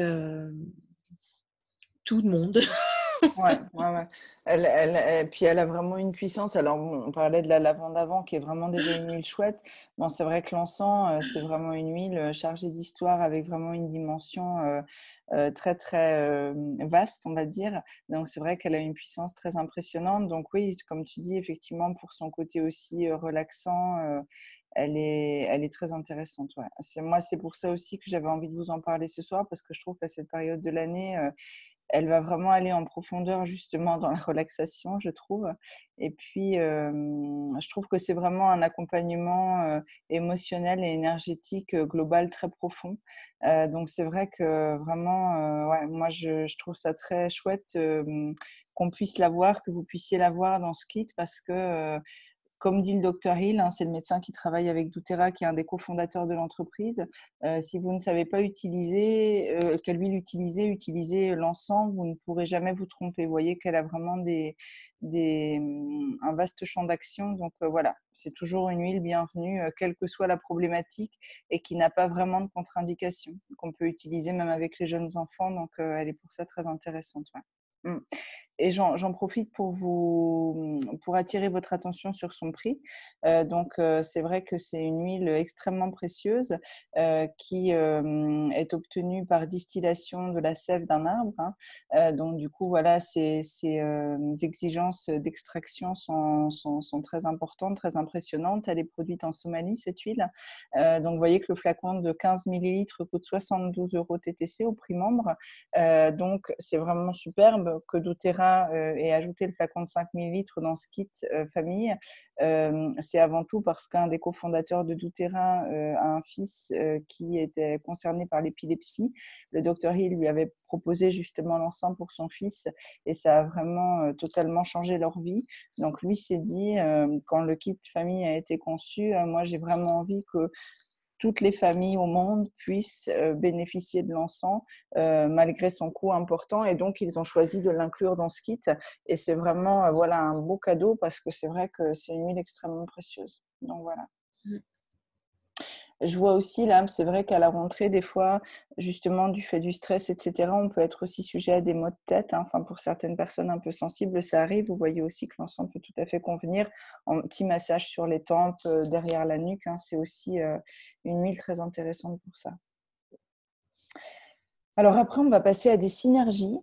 tout le monde. ouais, Elle, puis elle a vraiment une puissance. Alors, on parlait de la lavande avant, qui est vraiment déjà une huile chouette. Bon, c'est vrai que l'encens, euh, c'est vraiment une huile euh, chargée d'histoire avec vraiment une dimension euh, très, très vaste, on va dire. Donc, c'est vrai qu'elle a une puissance très impressionnante. Donc, oui, comme tu dis, effectivement, pour son côté aussi relaxant elle est, elle est très intéressante. Moi, c'est pour ça aussi que j'avais envie de vous en parler ce soir, parce que je trouve qu'à cette période de l'année, elle va vraiment aller en profondeur justement dans la relaxation, je trouve. Et puis, je trouve que c'est vraiment un accompagnement émotionnel et énergétique global très profond. donc, c'est vrai que vraiment, moi, je, je, trouve ça très chouette qu'on puisse l'avoir, que vous puissiez l'avoir dans ce kit parce que comme dit le docteur Hill, hein, c'est le médecin qui travaille avec doTERRA, qui est un des cofondateurs de l'entreprise. Euh, si vous ne savez pas utiliser, euh, quelle huile utiliser, utiliser l'encens, vous ne pourrez jamais vous tromper. Vous voyez qu'elle a vraiment des, des, un vaste champ d'action. Donc euh, voilà, c'est toujours une huile bienvenue, quelle que soit la problématique, et qui n'a pas vraiment de contre-indication, qu'on peut utiliser même avec les jeunes enfants. Donc elle est pour ça très intéressante. Et j'en profite pour vous pour attirer votre attention sur son prix. Euh, donc euh, c'est vrai que c'est une huile extrêmement précieuse euh, qui est obtenue par distillation de la sève d'un arbre. Hein. donc du coup voilà ces, ces exigences d'extraction sont, sont, sont, très importantes, très impressionnantes. Elle est produite en Somalie cette huile. donc vous voyez que le flacon de 15 millilitres coûte 72 euros TTC au prix membre. donc c'est vraiment superbe que doTERRA euh, et ajouter le flacon de 5 ml dans ce kit euh, famille, euh, c'est avant tout parce qu'un des cofondateurs de doTERRA a un fils qui était concerné par l'épilepsie. Le docteur Hill lui avait proposé justement l'ensemble pour son fils et ça a vraiment totalement changé leur vie. Donc lui s'est dit, quand le kit famille a été conçu, moi j'ai vraiment envie que toutes les familles au monde puissent euh, bénéficier de l'encens euh, malgré son coût important. Et donc, ils ont choisi de l'inclure dans ce kit. Et c'est vraiment euh, voilà, un beau cadeau parce que c'est vrai que c'est une huile extrêmement précieuse. Donc voilà. Je vois aussi là, c'est vrai qu'à la rentrée, des fois, justement, du fait du stress, etc., on peut être aussi sujet à des maux de tête. Hein. Enfin, pour certaines personnes un peu sensibles, ça arrive. Vous voyez aussi que l'encens peut tout à fait convenir. En petit massage sur les tempes, euh, derrière la nuque, hein, c'est aussi euh, une huile très intéressante pour ça. Alors après, on va passer à des synergies.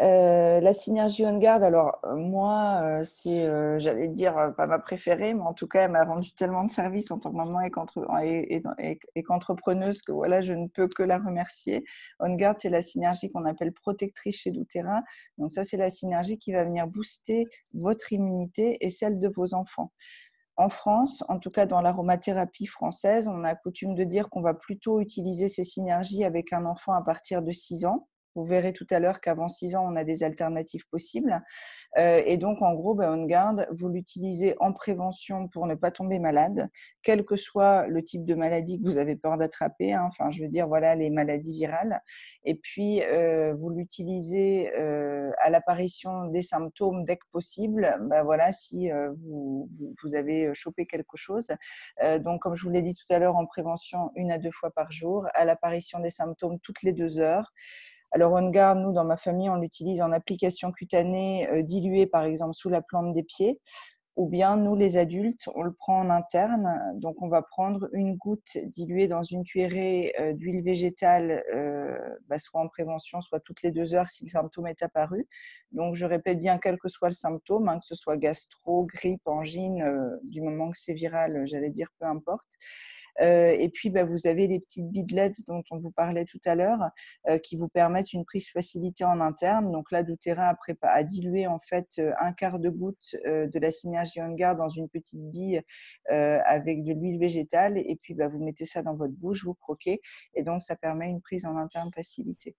Euh, la synergie on guard, alors euh, moi, euh, c'est, j'allais dire, pas ma préférée, mais en tout cas, elle m'a rendu tellement de services en tant que maman et, qu'entrepreneuse que voilà, je ne peux que la remercier. On guard, c'est la synergie qu'on appelle protectrice chez doTERRA. Donc ça, c'est la synergie qui va venir booster votre immunité et celle de vos enfants. En France, en tout cas dans l'aromathérapie française, on a coutume de dire qu'on va plutôt utiliser ces synergies avec un enfant à partir de 6 ans. Vous verrez tout à l'heure qu'avant 6 ans, on a des alternatives possibles. Euh, et donc, en gros, ben, on garde, vous l'utilisez en prévention pour ne pas tomber malade, quel que soit le type de maladie que vous avez peur d'attraper. Hein. enfin, je veux dire, voilà, les maladies virales. Et puis, euh, vous l'utilisez euh, à l'apparition des symptômes dès que possible. Ben, voilà, si vous, vous, avez chopé quelque chose. donc, comme je vous l'ai dit tout à l'heure, en prévention, une à deux fois par jour, à l'apparition des symptômes toutes les deux heures. Alors, OnGuard, nous, dans ma famille, on l'utilise en application cutanée euh, diluée, par exemple, sous la plante des pieds. Ou bien, nous, les adultes, on le prend en interne. Donc, on va prendre une goutte diluée dans une cuillerée euh, d'huile végétale, euh, bah, soit en prévention, soit toutes les deux heures si le symptôme est apparu. Donc, je répète bien, quel que soit le symptôme, hein, que ce soit gastro, grippe, angine, du moment que c'est viral, j'allais dire, peu importe. Euh, et puis, bah, vous avez les petites bidlets dont on vous parlait tout à l'heure, euh, qui vous permettent une prise facilitée en interne. Donc là, doTERRA a, a dilué en fait euh, un quart de goutte de la synergie on dans une petite bille avec de l'huile végétale. Et puis, bah, vous mettez ça dans votre bouche, vous croquez. Et donc, ça permet une prise en interne facilitée.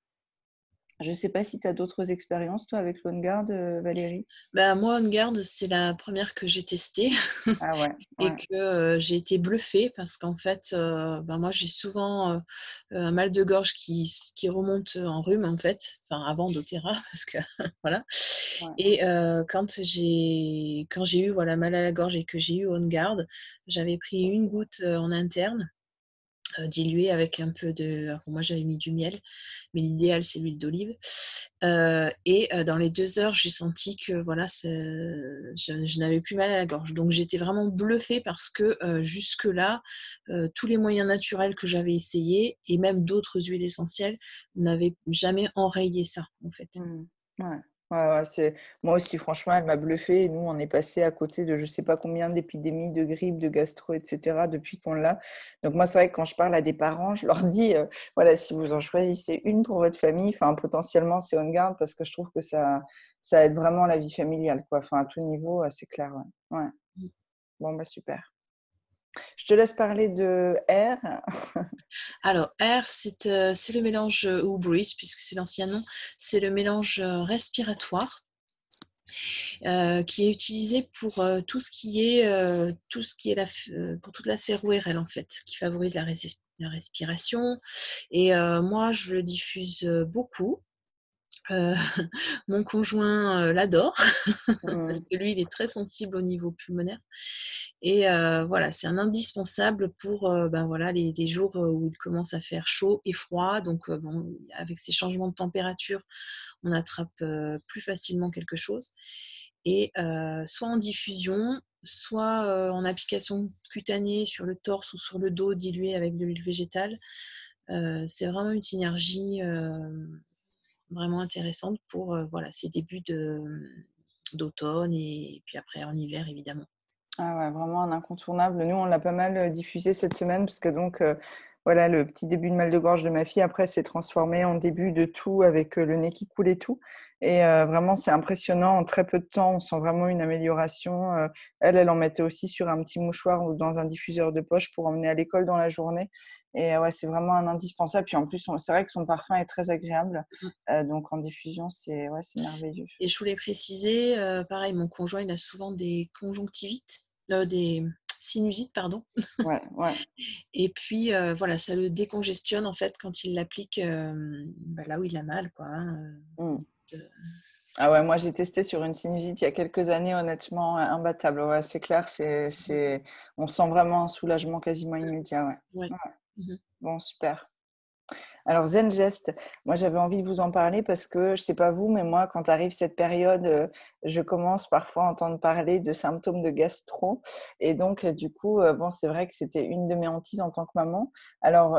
Je ne sais pas si tu as d'autres expériences, toi, avec l'OnGuard, euh, Valérie. Bah, Moi, OnGuard, c'est la première que j'ai testée. Ah ouais, et que euh, j'ai été bluffée parce qu'en fait, euh, bah, moi, j'ai souvent un mal de gorge qui, qui, remonte en rhume, en fait, enfin, avant d'Otera, parce que voilà. Et quand j'ai quand j'ai eu voilà, mal à la gorge et que j'ai eu OnGuard, j'avais pris une goutte en interne dilué avec un peu de. Moi, j'avais mis du miel, mais l'idéal, c'est l'huile d'olive. Euh, et euh, dans les deux heures, j'ai senti que voilà, je, n'avais plus mal à la gorge. Donc, j'étais vraiment bluffée parce que jusque-là, tous les moyens naturels que j'avais essayés et même d'autres huiles essentielles n'avaient jamais enrayé ça, en fait. Mmh. Ouais, c'est... Moi aussi, franchement, elle m'a bluffé. nous, on est passé à côté de je ne sais pas combien d'épidémies, de grippe, de gastro, etc. depuis qu'on l'a. Donc, moi, c'est vrai que quand je parle à des parents, je leur dis euh, voilà, si vous en choisissez une pour votre famille, enfin, potentiellement, c'est on garde parce que je trouve que ça, ça aide vraiment la vie familiale, quoi. Enfin, à tout niveau, c'est clair. Ouais. Mmh. Bon, bah, super. Je te laisse parler de R. Alors, R, euh, c'est le mélange, euh, ou Breeze, puisque c'est l'ancien nom, c'est le mélange euh, respiratoire. qui est utilisé pour tout ce qui est tout ce qui est la, pour toute la sphère ORL en fait, qui favorise la respiration. Et moi, je le diffuse beaucoup. mon conjoint l'adore parce mmh. que lui, il est très sensible au niveau pulmonaire. Et voilà, c'est un indispensable pour ben voilà, les, jours où il commence à faire chaud et froid. Donc, bon, avec ces changements de température, on attrape plus facilement quelque chose. Et soit en diffusion, soit en application cutanée sur le torse ou sur le dos dilué avec de l'huile végétale. c'est vraiment une synergie vraiment intéressante pour voilà, ces débuts d'automne et puis après en hiver évidemment. Ah ouais, vraiment un incontournable. Nous, on l'a pas mal diffusé cette semaine parce que donc voilà, le petit début de mal de gorge de ma fille, après, s'est transformé en début de tout avec le nez qui coule et tout. Et vraiment, c'est impressionnant. En très peu de temps, on sent vraiment une amélioration. elle, elle en mettait aussi sur un petit mouchoir ou dans un diffuseur de poche pour emmener à l'école dans la journée. Et ouais, c'est vraiment un indispensable. Puis en plus, c'est vrai que son parfum est très agréable. Mmh. donc en diffusion, c'est ouais, merveilleux. Et je voulais préciser, pareil, mon conjoint, il a souvent des conjonctivites, des sinusite, pardon. Ouais, ouais. Et puis, euh, voilà, ça le décongestionne en fait quand il l'applique euh, bah, là où il a mal, quoi. Hein, euh, mmh. Ah ouais, moi j'ai testé sur une sinusite il y a quelques années, honnêtement, imbattable. Ouais, c'est clair, c'est, c'est... on sent vraiment un soulagement quasiment immédiat. Ouais. Mmh bon, super. Alors, Zen Gest, moi j'avais envie de vous en parler parce que je sais pas vous, mais moi, quand arrive cette période, euh, je commence parfois à entendre parler de symptômes de gastro. Et donc, euh, du coup, euh, bon, c'est vrai que c'était une de mes hantises en tant que maman. Alors,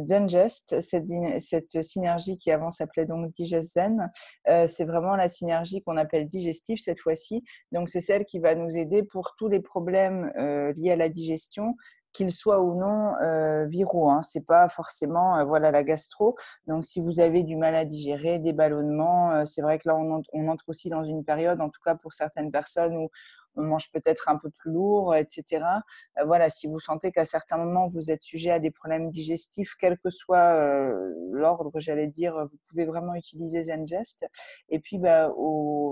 Zen Gest, cette, cette, synergie qui avant s'appelait donc Digest Zen, c'est vraiment la synergie qu'on appelle digestive cette fois-ci. Donc, c'est celle qui va nous aider pour tous les problèmes liés à la digestion, qu'ils soient ou non euh, viraux. Hein. C'est pas forcément euh, voilà la gastro. Donc si vous avez du mal à digérer, des ballonnements, euh, c'est vrai que là on, entre aussi dans une période, en tout cas pour certaines personnes où on mange peut-être un peu plus lourd, etc. Euh, voilà, si vous sentez qu'à certains moments vous êtes sujet à des problèmes digestifs, quel que soit l'ordre, j'allais dire, vous pouvez vraiment utiliser Zengest. Et puis, bah,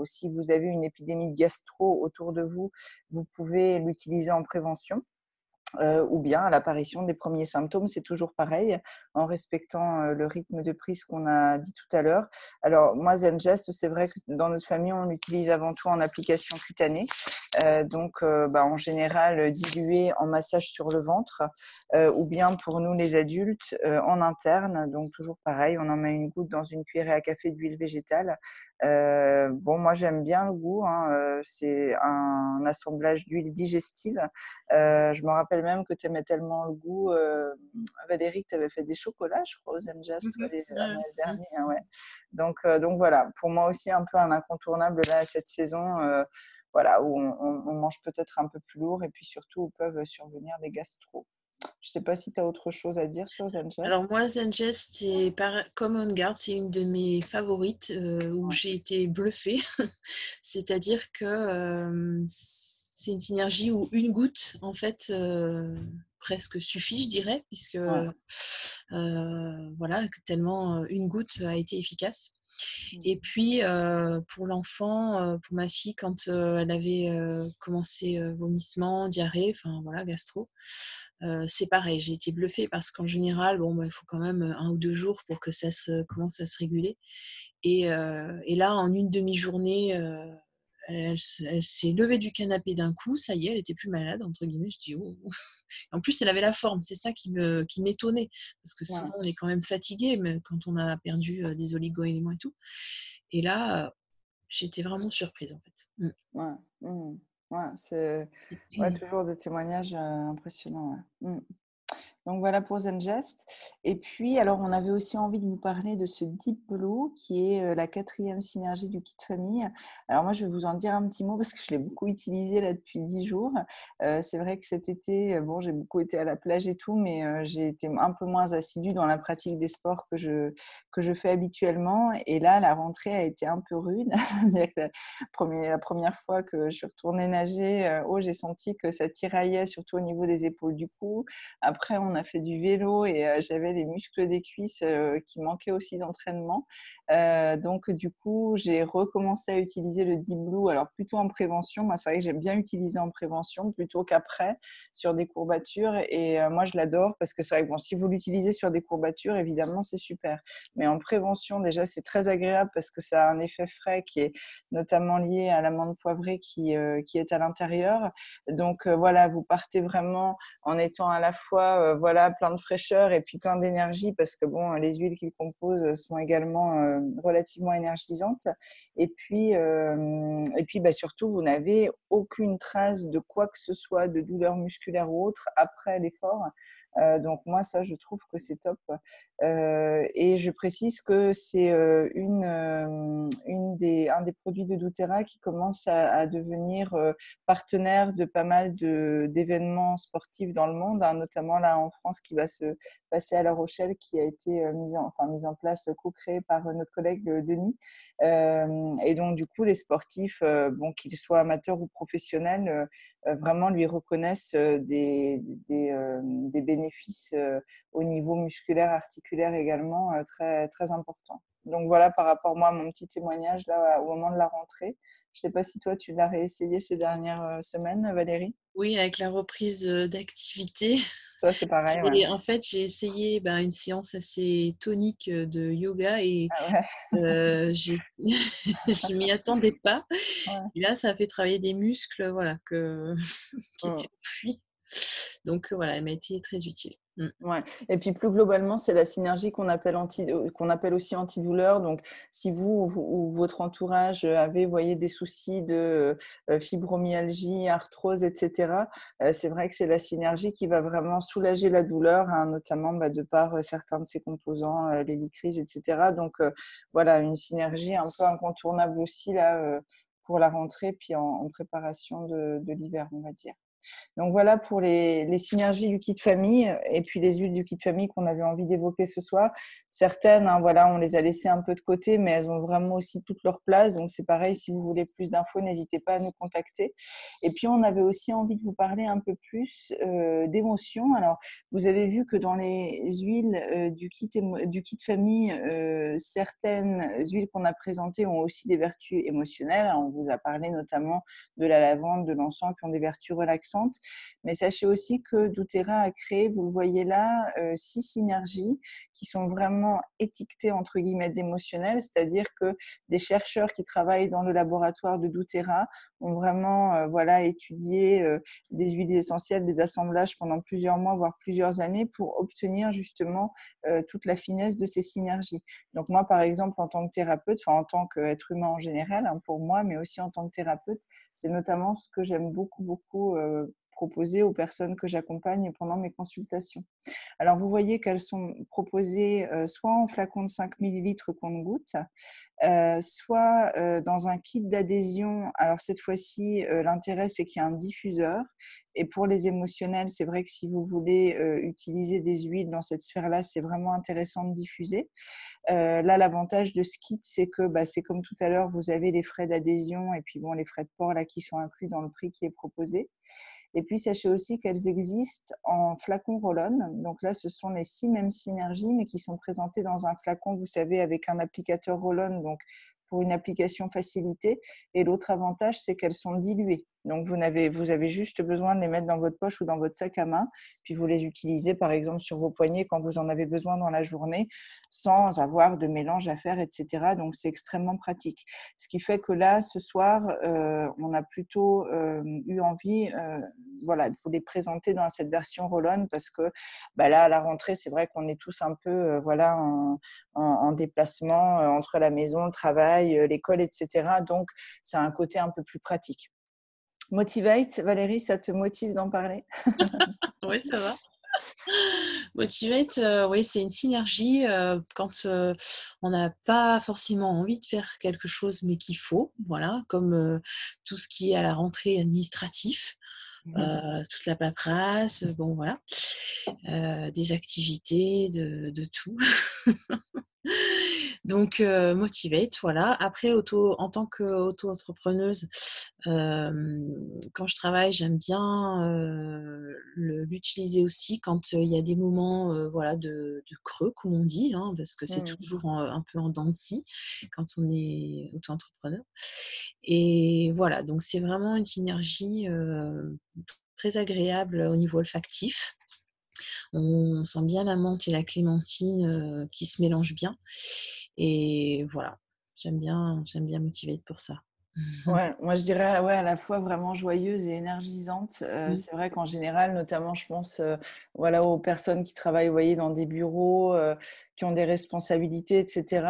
si vous avez une épidémie de gastro autour de vous, vous pouvez l'utiliser en prévention. Euh, ou bien à l'apparition des premiers symptômes, c'est toujours pareil, en respectant euh, le rythme de prise qu'on a dit tout à l'heure. Alors, moi, Zengest, c'est vrai que dans notre famille, on l'utilise avant tout en application cutanée, euh, donc bah, en général dilué en massage sur le ventre, ou bien pour nous les adultes, en interne, donc toujours pareil, on en met une goutte dans une cuillerée à café d'huile végétale euh, bon, moi j'aime bien le goût. Hein, euh, c'est un assemblage d'huile digestive. Euh, je me rappelle même que tu aimais tellement le goût. Valérie, tu avais fait des chocolats, je crois, aux l'année dernière. Hein, ouais. donc, donc voilà, pour moi aussi un peu un incontournable là cette saison. voilà, où on, on mange peut-être un peu plus lourd et puis surtout où peuvent survenir des gastro. Je ne sais pas si tu as autre chose à dire sur Zengest. Alors moi, Zengest, c'est comme On Guard, c'est une de mes favorites euh, où j'ai été bluffée. C'est-à-dire que euh, c'est une synergie où une goutte, en fait, euh, presque suffit, je dirais, puisque voilà, tellement une goutte a été efficace. Mmh. Et puis, pour l'enfant, pour ma fille, quand elle avait commencé vomissement, diarrhée, enfin voilà, gastro, c'est pareil. J'ai été bluffée parce qu'en général, bon, bah, il faut quand même un ou deux jours pour que ça se, commence à se réguler. Et, et là, en une demi-journée, elle, s'est levée du canapé d'un coup, ça y est, elle était plus malade, entre guillemets. Je dis, oh. En plus, elle avait la forme, c'est ça qui me qui m'étonnait, parce que souvent on est quand même fatigué, mais quand on a perdu des oligo-éléments et tout. Et là, j'étais vraiment surprise en fait. Mmh. Ouais, mmh. ouais c'est ouais, toujours des témoignages impressionnants. Mmh. Donc voilà pour Zengest. Et puis, alors, on avait aussi envie de vous parler de ce Deep Blue, qui est la quatrième synergie du kit famille. Alors moi, je vais vous en dire un petit mot parce que je l'ai beaucoup utilisé là depuis dix jours. c'est vrai que cet été, bon, j'ai beaucoup été à la plage et tout, mais j'ai été un peu moins assidue dans la pratique des sports que je, que je fais habituellement. Et là, la rentrée a été un peu rude. la première fois que je suis retournée nager, oh, j'ai senti que ça tiraillait surtout au niveau des épaules du cou. Après, on on a fait du vélo et j'avais les muscles des cuisses qui manquaient aussi d'entraînement. donc, du coup, j'ai recommencé à utiliser le Deep Blue, alors plutôt en prévention. Moi, c'est vrai que j'aime bien utiliser en prévention plutôt qu'après sur des courbatures. Et moi, je l'adore parce que c'est vrai que bon, si vous l'utilisez sur des courbatures, évidemment, c'est super. Mais en prévention, déjà, c'est très agréable parce que ça a un effet frais qui est notamment lié à l'amande poivrée qui, qui est à l'intérieur. Donc, voilà, vous partez vraiment en étant à la fois voilà, plein de fraîcheur et puis plein d'énergie parce que bon, les huiles qu'il compose sont également euh, relativement énergisantes. Et puis, euh, et puis bah, surtout, vous n'avez aucune trace de quoi que ce soit, de douleur musculaire ou autre après l'effort. Euh, donc moi, ça, je trouve que c'est top. Euh, et je précise que c'est euh, une, des, un des produits de doTERRA qui commence à, devenir partenaire de pas mal d'événements sportifs dans le monde, hein, notamment là en France qui va se passer à La Rochelle, qui a été mise en, enfin, mise en place, co-créée par notre collègue Denis. et donc du coup, les sportifs, bon, qu'ils soient amateurs ou professionnels, vraiment lui reconnaissent des bénéfices euh, au niveau musculaire, articulaire également euh, très, très important. Donc voilà par rapport moi à mon petit témoignage là au moment de la rentrée. Je ne sais pas si toi tu l'as réessayé ces dernières euh, semaines, Valérie? Oui, avec la reprise d'activité. Toi, c'est pareil. Et en fait, j'ai essayé ben, une séance assez tonique de yoga et ah je ne m'y attendais pas. Et là, ça a fait travailler des muscles voilà, que... qui mmh. étaient fuis. Donc voilà, elle m'a été très utile. Mmh. Ouais. Et puis plus globalement, c'est la synergie qu'on appelle, anti, euh, qu'on appelle aussi antidouleur. Donc si vous ou, votre entourage avait voyez, des soucis de euh, fibromyalgie, arthrose, etc., euh, c'est vrai que c'est la synergie qui va vraiment soulager la douleur, hein, notamment bah, de par certains de ses composants, l'hélicryse, etc. Donc voilà, une synergie un peu incontournable aussi là, pour la rentrée, puis en, préparation de l'hiver, on va dire. Donc voilà pour les, synergies du kit famille et puis les huiles du kit famille qu'on avait envie d'évoquer ce soir. Certaines, hein, voilà, on les a laissées un peu de côté, mais elles ont vraiment aussi toute leur place. Donc c'est pareil, si vous voulez plus d'infos, n'hésitez pas à nous contacter. Et puis on avait aussi envie de vous parler un peu plus euh, d'émotions. Alors vous avez vu que dans les huiles euh, du, kit, du kit famille, euh, certaines huiles qu'on a présentées ont aussi des vertus émotionnelles. On vous a parlé notamment de la lavande, de l'encens qui ont des vertus relaxantes mais sachez aussi que doTERRA a créé, vous le voyez là, six synergies qui sont vraiment étiquetées entre guillemets d'émotionnel, c'est-à-dire que des chercheurs qui travaillent dans le laboratoire de doTERRA ont vraiment euh, voilà, étudié euh, des huiles essentielles, des assemblages pendant plusieurs mois, voire plusieurs années pour obtenir justement toute la finesse de ces synergies. Donc moi, par exemple, en tant que thérapeute, enfin en tant qu'être humain en général, hein, pour moi, mais aussi en tant que thérapeute, c'est notamment ce que j'aime beaucoup, beaucoup proposées aux personnes que j'accompagne pendant mes consultations. Alors, vous voyez qu'elles sont proposées euh, soit en flacon de 5 ml compte-gouttes, euh, soit euh, dans un kit d'adhésion. Alors, cette fois-ci, l'intérêt, c'est qu'il y a un diffuseur. Et pour les émotionnels, c'est vrai que si vous voulez utiliser des huiles dans cette sphère-là, c'est vraiment intéressant de diffuser. là, l'avantage de ce kit, c'est que bah, c'est comme tout à l'heure, vous avez les frais d'adhésion et puis bon, les frais de port là qui sont inclus dans le prix qui est proposé. Et puis, sachez aussi qu'elles existent en flacon roll-on. Donc là, ce sont les six mêmes synergies, mais qui sont présentées dans un flacon, vous savez, avec un applicateur roll-on, donc pour une application facilitée. Et l'autre avantage, c'est qu'elles sont diluées. Donc, vous avez, juste besoin de les mettre dans votre poche ou dans votre sac à main, puis vous les utilisez par exemple sur vos poignets quand vous en avez besoin dans la journée, sans avoir de mélange à faire, etc. Donc, c'est extrêmement pratique. Ce qui fait que là, ce soir, euh, on a plutôt euh, eu envie euh, voilà, de vous les présenter dans cette version roll parce que bah là, à la rentrée, c'est vrai qu'on est tous un peu voilà, en déplacement entre la maison, le travail, l'école, etc. Donc, c'est un côté un peu plus pratique. Motivate, Valérie, ça te motive d'en parler? Oui, ça va. Motivate, euh, oui, c'est une synergie euh, quand euh, on n'a pas forcément envie de faire quelque chose, mais qu'il faut, voilà, comme tout ce qui est à la rentrée administratif. Mmh. toute la paperasse, bon voilà, des activités, de, de tout. Donc, euh, Motivate, voilà. Après, auto, en tant qu'auto-entrepreneuse, quand je travaille, j'aime bien l'utiliser aussi quand il y a des moments voilà, de, creux, comme on dit, hein, parce que c'est mmh. toujours un peu en dents quand on est auto-entrepreneur. Et voilà, donc c'est vraiment une synergie très agréable au niveau olfactif. On sent bien la menthe et la clémentine euh, qui se mélangent bien. Et voilà, j'aime bien, j'aime bien motiver pour ça. Ouais, moi je dirais ouais, à la fois vraiment joyeuse et énergisante. Euh, mmh. C'est vrai qu'en général, notamment, je pense euh, voilà, aux personnes qui travaillent voyez, dans des bureaux, qui ont des responsabilités, etc.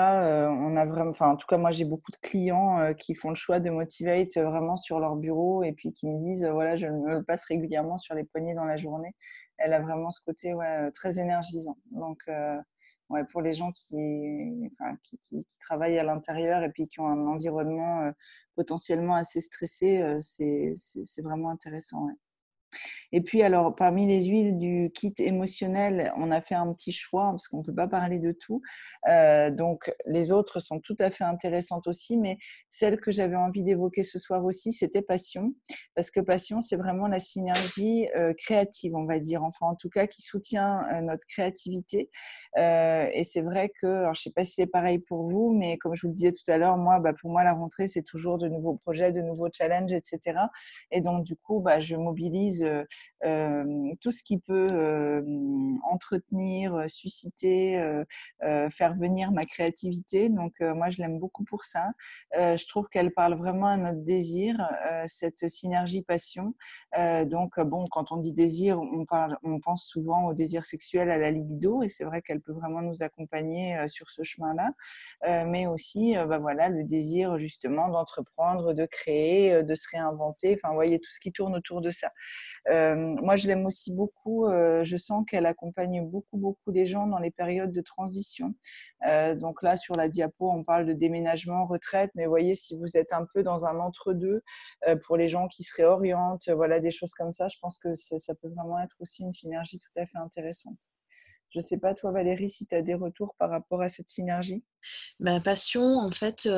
on a vraiment, enfin, en tout cas, moi j'ai beaucoup de clients qui font le choix de Motivate vraiment sur leur bureau et puis qui me disent voilà, je me passe régulièrement sur les poignets dans la journée elle a vraiment ce côté ouais, très énergisant. Donc, euh, ouais, pour les gens qui, travaillent à l'intérieur et puis qui ont un environnement euh, potentiellement assez stressé, euh, c'est vraiment intéressant. Et puis, alors, parmi les huiles du kit émotionnel, on a fait un petit choix parce qu'on ne peut pas parler de tout. Euh, donc, les autres sont tout à fait intéressantes aussi, mais celle que j'avais envie d'évoquer ce soir aussi, c'était Passion. Parce que Passion, c'est vraiment la synergie euh, créative, on va dire, enfin, en tout cas, qui soutient euh, notre créativité. et c'est vrai que, alors, je ne sais pas si c'est pareil pour vous, mais comme je vous le disais tout à l'heure, moi, bah, pour moi, la rentrée, c'est toujours de nouveaux projets, de nouveaux challenges, etc. Et donc, du coup, bah, je mobilise euh, euh, tout ce qui peut euh, entretenir, susciter, faire venir ma créativité. Donc moi, je l'aime beaucoup pour ça. je trouve qu'elle parle vraiment à notre désir, cette synergie passion. donc bon, quand on dit désir, on, pense souvent au désir sexuel, à la libido, et c'est vrai qu'elle peut vraiment nous accompagner sur ce chemin-là. mais aussi, bah, voilà, le désir justement d'entreprendre, de créer, de se réinventer. Enfin, vous voyez tout ce qui tourne autour de ça. Euh, moi, je l'aime aussi beaucoup. Euh, je sens qu'elle accompagne beaucoup, beaucoup les gens dans les périodes de transition. Euh, donc là, sur la diapo, on parle de déménagement, retraite, mais voyez, si vous êtes un peu dans un entre-deux, pour les gens qui se réorientent, voilà, des choses comme ça, je pense que ça, peut vraiment être aussi une synergie tout à fait intéressante. Je ne sais pas, toi, Valérie, si tu as des retours par rapport à cette synergie? Ma passion, en fait,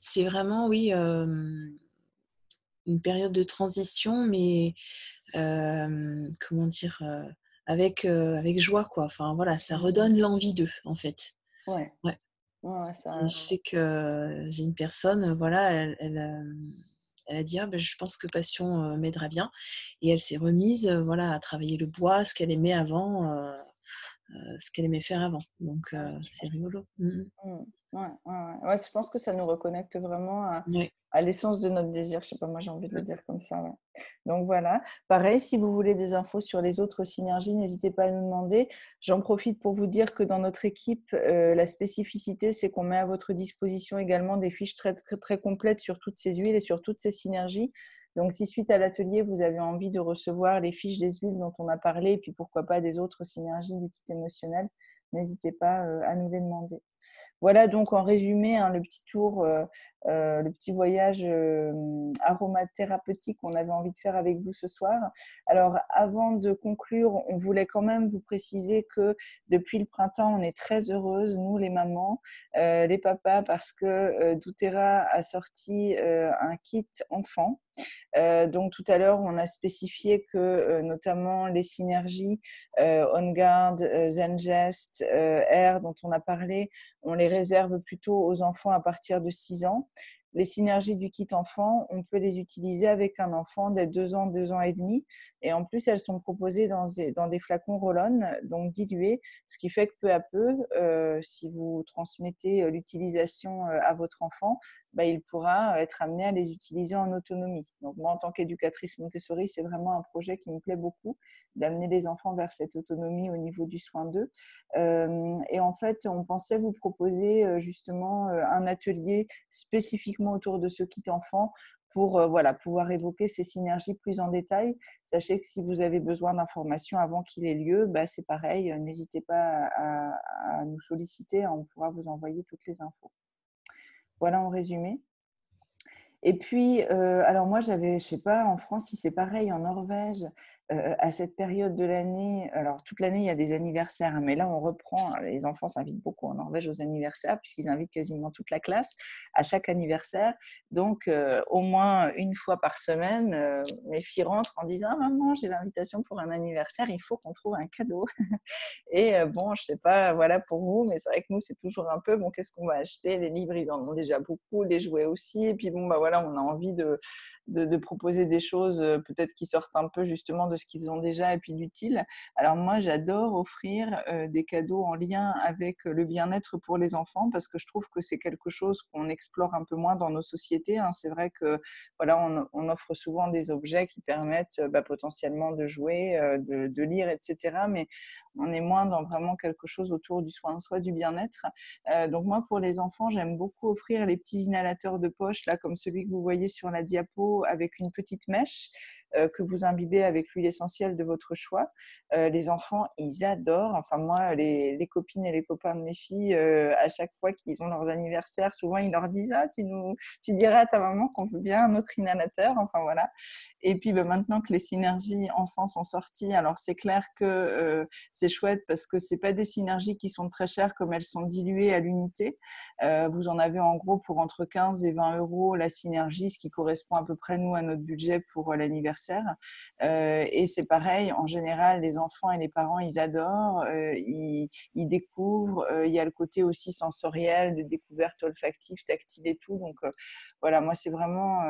c'est vraiment, oui, une période de transition, mais comment dire, avec, avec joie, quoi. Enfin, voilà, ça mmh redonne l'envie d'eux, en fait. Ouais. ouais. Je sais que j'ai une personne, voilà, elle, elle, a dit «Ah, ben, je pense que passion m'aidera bien et elle s'est remise voilà à travailler le bois ce qu'elle aimait avant ce qu'elle aimait faire avant donc ah, c'est rigolo mmh mmh. Ouais, ouais, je pense que ça nous reconnecte vraiment à, à l'essence de notre désir. Je sais pas, moi j'ai envie de le dire comme ça. Donc voilà. Pareil, si vous voulez des infos sur les autres synergies, n'hésitez pas à nous demander. J'en profite pour vous dire que dans notre équipe, euh, la spécificité, c'est qu'on met à votre disposition également des fiches très, très, très complètes sur toutes ces huiles et sur toutes ces synergies. Donc, si suite à l'atelier, vous avez envie de recevoir les fiches des huiles dont on a parlé, et puis pourquoi pas des autres synergies du kit émotionnel, n'hésitez pas euh, à nous les demander. Voilà donc en résumé hein, le petit tour, euh, euh, le petit voyage aromathérapeutique qu'on avait envie de faire avec vous ce soir. Alors avant de conclure, on voulait quand même vous préciser que depuis le printemps, on est très heureuse, nous les mamans, les papas, parce que doTERRA a sorti un kit enfant. donc tout à l'heure, on a spécifié que notamment les synergies On Guard, Zengest, Air dont on a parlé, on les réserve plutôt aux enfants à partir de 6 ans. les synergies du kit enfant, on peut les utiliser avec un enfant dès deux ans, deux ans et demi. Et en plus, elles sont proposées dans des, flacons roll-on, donc dilués, ce qui fait que peu à peu, euh, si vous transmettez euh, l'utilisation euh, à votre enfant, bah, il pourra être amené à les utiliser en autonomie. Donc moi, en tant qu'éducatrice Montessori, c'est vraiment un projet qui me plaît beaucoup, d'amener les enfants vers cette autonomie au niveau du soin d'eux. et en fait, on pensait vous proposer justement un atelier spécifiquement autour de ce kit enfant pour voilà, pouvoir évoquer ces synergies plus en détail. Sachez que si vous avez besoin d'informations avant qu'il ait lieu, bah, c'est pareil, n'hésitez pas à, nous solliciter, on pourra vous envoyer toutes les infos. Voilà en résumé. Et puis, alors moi, j'avais, je sais pas, en France, si c'est pareil, en Norvège, à cette période de l'année, alors toute l'année il y a des anniversaires, mais là on reprend, hein, les enfants s'invitent beaucoup en Norvège aux anniversaires puisqu'ils invitent quasiment toute la classe à chaque anniversaire. Donc au moins une fois par semaine, mes filles rentrent en disant ah, maman j'ai l'invitation pour un anniversaire, il faut qu'on trouve un cadeau. Et bon je sais pas voilà pour vous, mais c'est vrai que nous c'est toujours un peu bon qu'est-ce qu'on va acheter? Les livres ils en ont déjà beaucoup, les jouets aussi, et puis bon bah voilà on a envie de de, proposer des choses peut-être qui sortent un peu justement de ce qu'ils ont déjà et puis d'utile. Alors moi, j'adore offrir euh, des cadeaux en lien avec le bien-être pour les enfants parce que je trouve que c'est quelque chose qu'on explore un peu moins dans nos sociétés. Hein. C'est vrai que voilà, on, offre souvent des objets qui permettent bah, potentiellement de jouer, euh, de, de, lire, etc. Mais on est moins dans vraiment quelque chose autour du soin de soi, du bien-être. Euh, donc moi, pour les enfants, j'aime beaucoup offrir les petits inhalateurs de poche, là, comme celui que vous voyez sur la diapo, avec une petite mèche. Euh, que vous imbibez avec l'huile essentielle de votre choix. Euh, les enfants, ils adorent. Enfin, moi, les, copines et les copains de mes filles, à chaque fois qu'ils ont leurs anniversaires, souvent ils leur disent Ah, tu, nous, tu dirais à ta maman qu'on veut bien un autre inhalateur. Enfin, voilà. Et puis, ben, maintenant que les synergies enfants sont sorties, alors c'est clair que chouette parce que c'est pas des synergies qui sont très chères comme elles sont diluées à l'unité. vous en avez en gros pour entre 15 et 20 euros la synergie, ce qui correspond à peu près, nous, à notre budget pour l'anniversaire euh, et c'est pareil, en général, les enfants et les parents, ils adorent, euh, ils, découvrent. Euh, il y a le côté aussi sensoriel, de découverte olfactive, tactile et tout. Donc voilà, moi, c'est vraiment,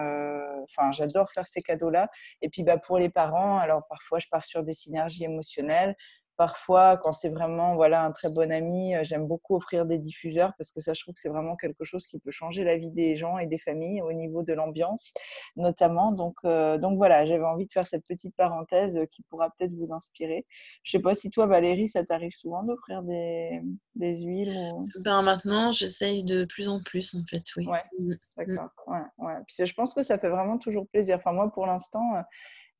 enfin, j'adore faire ces cadeaux-là. Et puis, bah, pour les parents, alors parfois, je pars sur des synergies émotionnelles. Parfois, quand c'est vraiment voilà, un très bon ami, euh, j'aime beaucoup offrir des diffuseurs parce que ça, je trouve que c'est vraiment quelque chose qui peut changer la vie des gens et des familles au niveau de l'ambiance, notamment. Donc, euh, donc voilà, j'avais envie de faire cette petite parenthèse qui pourra peut-être vous inspirer. Je ne sais pas si toi, Valérie, ça t'arrive souvent d'offrir des, des huiles ben, Maintenant, j'essaye de plus en plus, en fait, oui. Ouais, mmh. d'accord. Ouais, ouais. Puis je pense que ça fait vraiment toujours plaisir. Enfin, moi, pour l'instant, euh,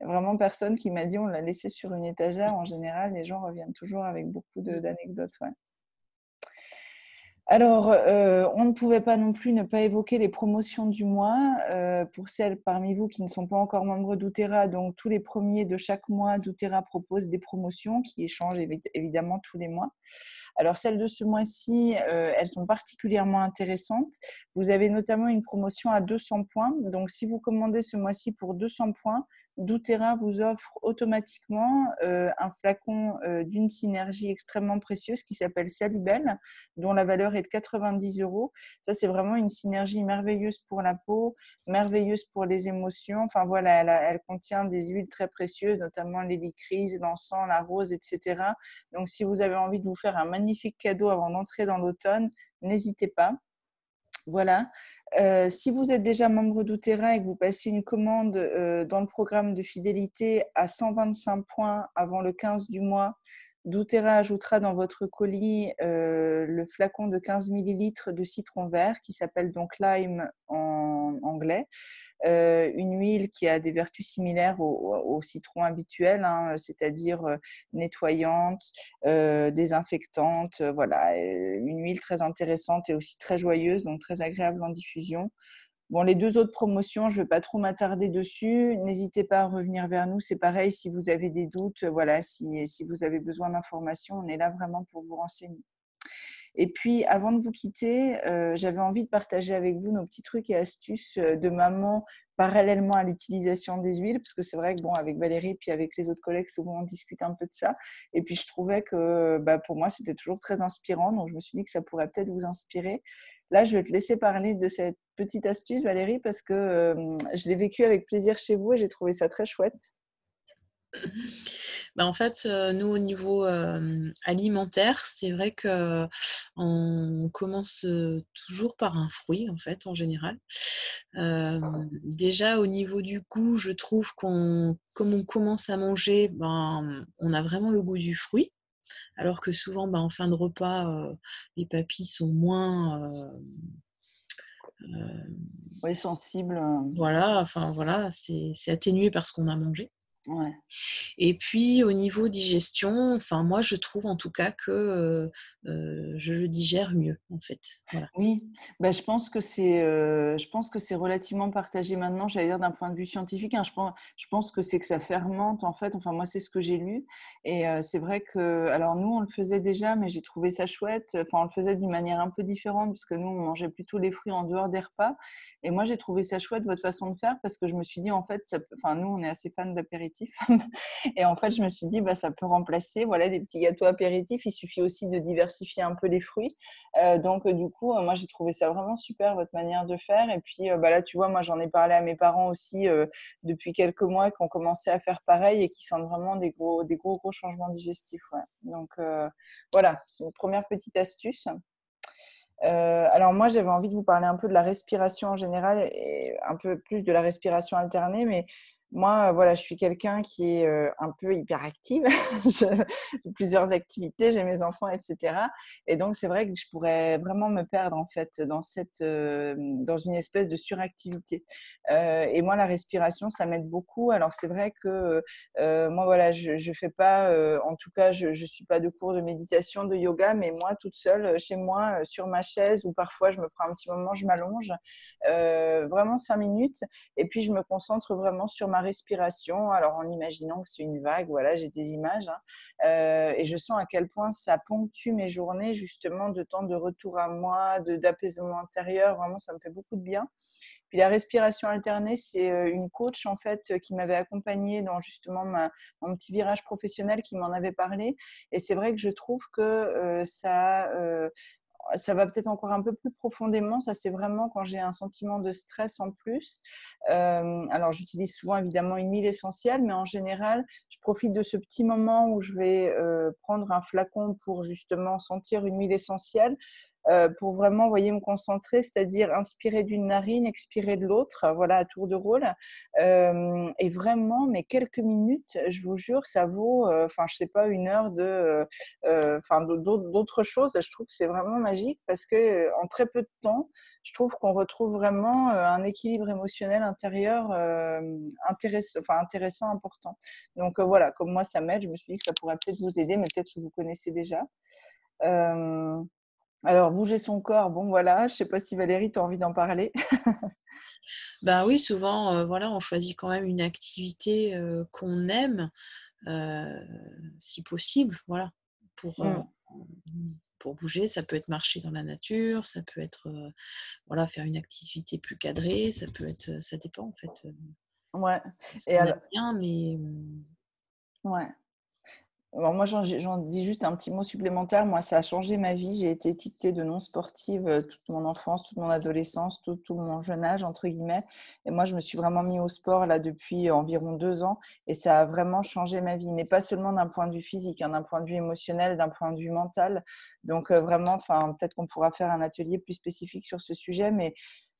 vraiment personne qui m'a dit on l'a laissé sur une étagère. En général, les gens reviennent toujours avec beaucoup mmh. d'anecdotes. Alors, euh, on ne pouvait pas non plus ne pas évoquer les promotions du mois. Euh, pour celles parmi vous qui ne sont pas encore membres d'Outera, donc tous les premiers de chaque mois, d'Outera propose des promotions qui échangent évidemment tous les mois. Alors, celles de ce mois-ci, euh, elles sont particulièrement intéressantes. Vous avez notamment une promotion à 200 points. Donc, si vous commandez ce mois-ci pour 200 points, doTERRA vous offre automatiquement euh, un flacon euh, d'une synergie extrêmement précieuse qui s'appelle Salubel, dont la valeur est de 90 euros. Ça, c'est vraiment une synergie merveilleuse pour la peau, merveilleuse pour les émotions. Enfin voilà, elle, contient des huiles très précieuses, notamment l'hélicryse, l'encens, la rose, etc. Donc, si vous avez envie de vous faire un magnifique cadeau avant d'entrer dans l'automne, n'hésitez pas. Voilà. Euh, si vous êtes déjà membre d'Outera et que vous passez une commande euh, dans le programme de fidélité à 125 points avant le 15 du mois, doutera ajoutera dans votre colis euh, le flacon de 15 ml de citron vert qui s'appelle donc lime en anglais. Euh, une huile qui a des vertus similaires au, citron habituel, hein, c'est-à-dire euh, nettoyante, désinfectante. voilà, une huile très intéressante et aussi très joyeuse, donc très agréable en diffusion. Bon, les deux autres promotions, je ne vais pas trop m'attarder dessus. N'hésitez pas à revenir vers nous. C'est pareil, si vous avez des doutes, voilà, si, si vous avez besoin d'informations, on est là vraiment pour vous renseigner. Et puis, avant de vous quitter, euh, j'avais envie de partager avec vous nos petits trucs et astuces euh, de maman parallèlement à l'utilisation des huiles, parce que c'est vrai que bon, avec Valérie puis avec les autres collègues, souvent on discute un peu de ça. Et puis je trouvais que bah, pour moi c'était toujours très inspirant, donc je me suis dit que ça pourrait peut-être vous inspirer. Là, je vais te laisser parler de cette petite astuce, Valérie, parce que je l'ai vécu avec plaisir chez vous et j'ai trouvé ça très chouette. Bah, en fait, nous, au niveau alimentaire, c'est vrai que on commence toujours par un fruit, en fait, en général. déjà, au niveau du goût, je trouve qu'on, comme on commence à manger, ben, on a vraiment le goût du fruit. Alors que souvent, ben, en fin de repas, les papilles sont moins sensibles. Voilà, enfin voilà, c'est atténué par ce qu'on a mangé. Et puis au niveau digestion, enfin moi je trouve en tout cas que je le digère mieux en fait. Oui, bah, je pense que c'est je pense que c'est relativement partagé maintenant. J'allais dire d'un point de vue scientifique, hein, je pense je pense que c'est que ça fermente en fait. Enfin moi c'est ce que j'ai lu et c'est vrai que alors nous on le faisait déjà, mais j'ai trouvé ça chouette. Enfin on le faisait d'une manière un peu différente puisque nous on mangeait plutôt les fruits en dehors des repas et moi j'ai trouvé ça chouette votre façon de faire parce que je me suis dit en fait, enfin nous on est assez fans et en fait, je me suis dit, bah, ça peut remplacer voilà, des petits gâteaux apéritifs. Il suffit aussi de diversifier un peu les fruits. Euh, donc, du coup, euh, moi, j'ai trouvé ça vraiment super, votre manière de faire. Et puis, euh, bah, là, tu vois, moi, j'en ai parlé à mes parents aussi depuis quelques mois qui ont commencé à faire pareil et qui sentent vraiment des gros, des gros, gros changements digestifs. Donc, voilà, c'est une première petite astuce. alors moi, j'avais envie de vous parler un peu de la respiration en général et un peu plus de la respiration alternée, mais moi, voilà, je suis quelqu'un qui est un peu hyperactive. j'ai plusieurs activités, j'ai mes enfants, etc. Et donc, c'est vrai que je pourrais vraiment me perdre en fait dans cette, dans une espèce de suractivité. et moi, la respiration, ça m'aide beaucoup. Alors, c'est vrai que moi, voilà, je ne fais pas, en tout cas, je ne suis pas de cours de méditation, de yoga, mais moi, toute seule, chez moi, sur ma chaise, ou parfois, je me prends un petit moment, je m'allonge, vraiment cinq minutes, et puis je me concentre vraiment sur ma respiration, alors en imaginant que c'est une vague, voilà, j'ai des images, hein, euh, et je sens à quel point ça ponctue mes journées justement de temps de retour à moi, d'apaisement intérieur, vraiment ça me fait beaucoup de bien. Puis la respiration alternée, c'est euh, une coach en fait qui m'avait accompagnée dans justement mon petit virage professionnel qui m'en avait parlé. Et c'est vrai que je trouve que euh, ça, ça va peut-être encore un peu plus profondément. Ça, c'est vraiment quand j'ai un sentiment de stress en plus. Euh, alors, j'utilise souvent évidemment une huile essentielle, mais en général, je profite de ce petit moment où je vais euh, prendre un flacon pour justement sentir une huile essentielle. Euh, pour vraiment, voyez, me concentrer, c'est-à-dire inspirer d'une narine, expirer de l'autre, voilà, à tour de rôle. Euh, et vraiment, mais quelques minutes, je vous jure, ça vaut, euh, enfin, je sais pas, une heure de, enfin, d'autres choses. Je trouve que c'est vraiment magique parce que en très peu de temps, je trouve qu'on retrouve vraiment un équilibre émotionnel intérieur intéressant, important. Donc voilà, comme moi, ça m'aide. Je me suis dit que ça pourrait peut-être vous aider, mais peut-être que vous connaissez déjà. Alors, bouger son corps, bon voilà, je ne sais pas si Valérie, tu as envie d'en parler. ben oui, souvent, voilà, on choisit quand même une activité qu'on aime, si possible, voilà, pour, mmh. pour bouger. Ça peut être marcher dans la nature, ça peut être voilà, faire une activité plus cadrée, ça peut être, ça dépend en fait. Ouais. Et alors... bien, mais. Mmh. Ouais moi, j'en dis juste un petit mot supplémentaire. Moi, ça a changé ma vie. J'ai été étiquetée de non sportive euh, toute mon enfance, toute mon adolescence, tout, mon jeune âge, entre guillemets. Et moi, je me suis vraiment mis au sport là depuis environ deux ans. Et ça a vraiment changé ma vie. Mais pas seulement d'un point de vue physique, hein, d'un point de vue émotionnel, d'un point de vue mental. Donc, euh, vraiment, peut-être qu'on pourra faire un atelier plus spécifique sur ce sujet. Mais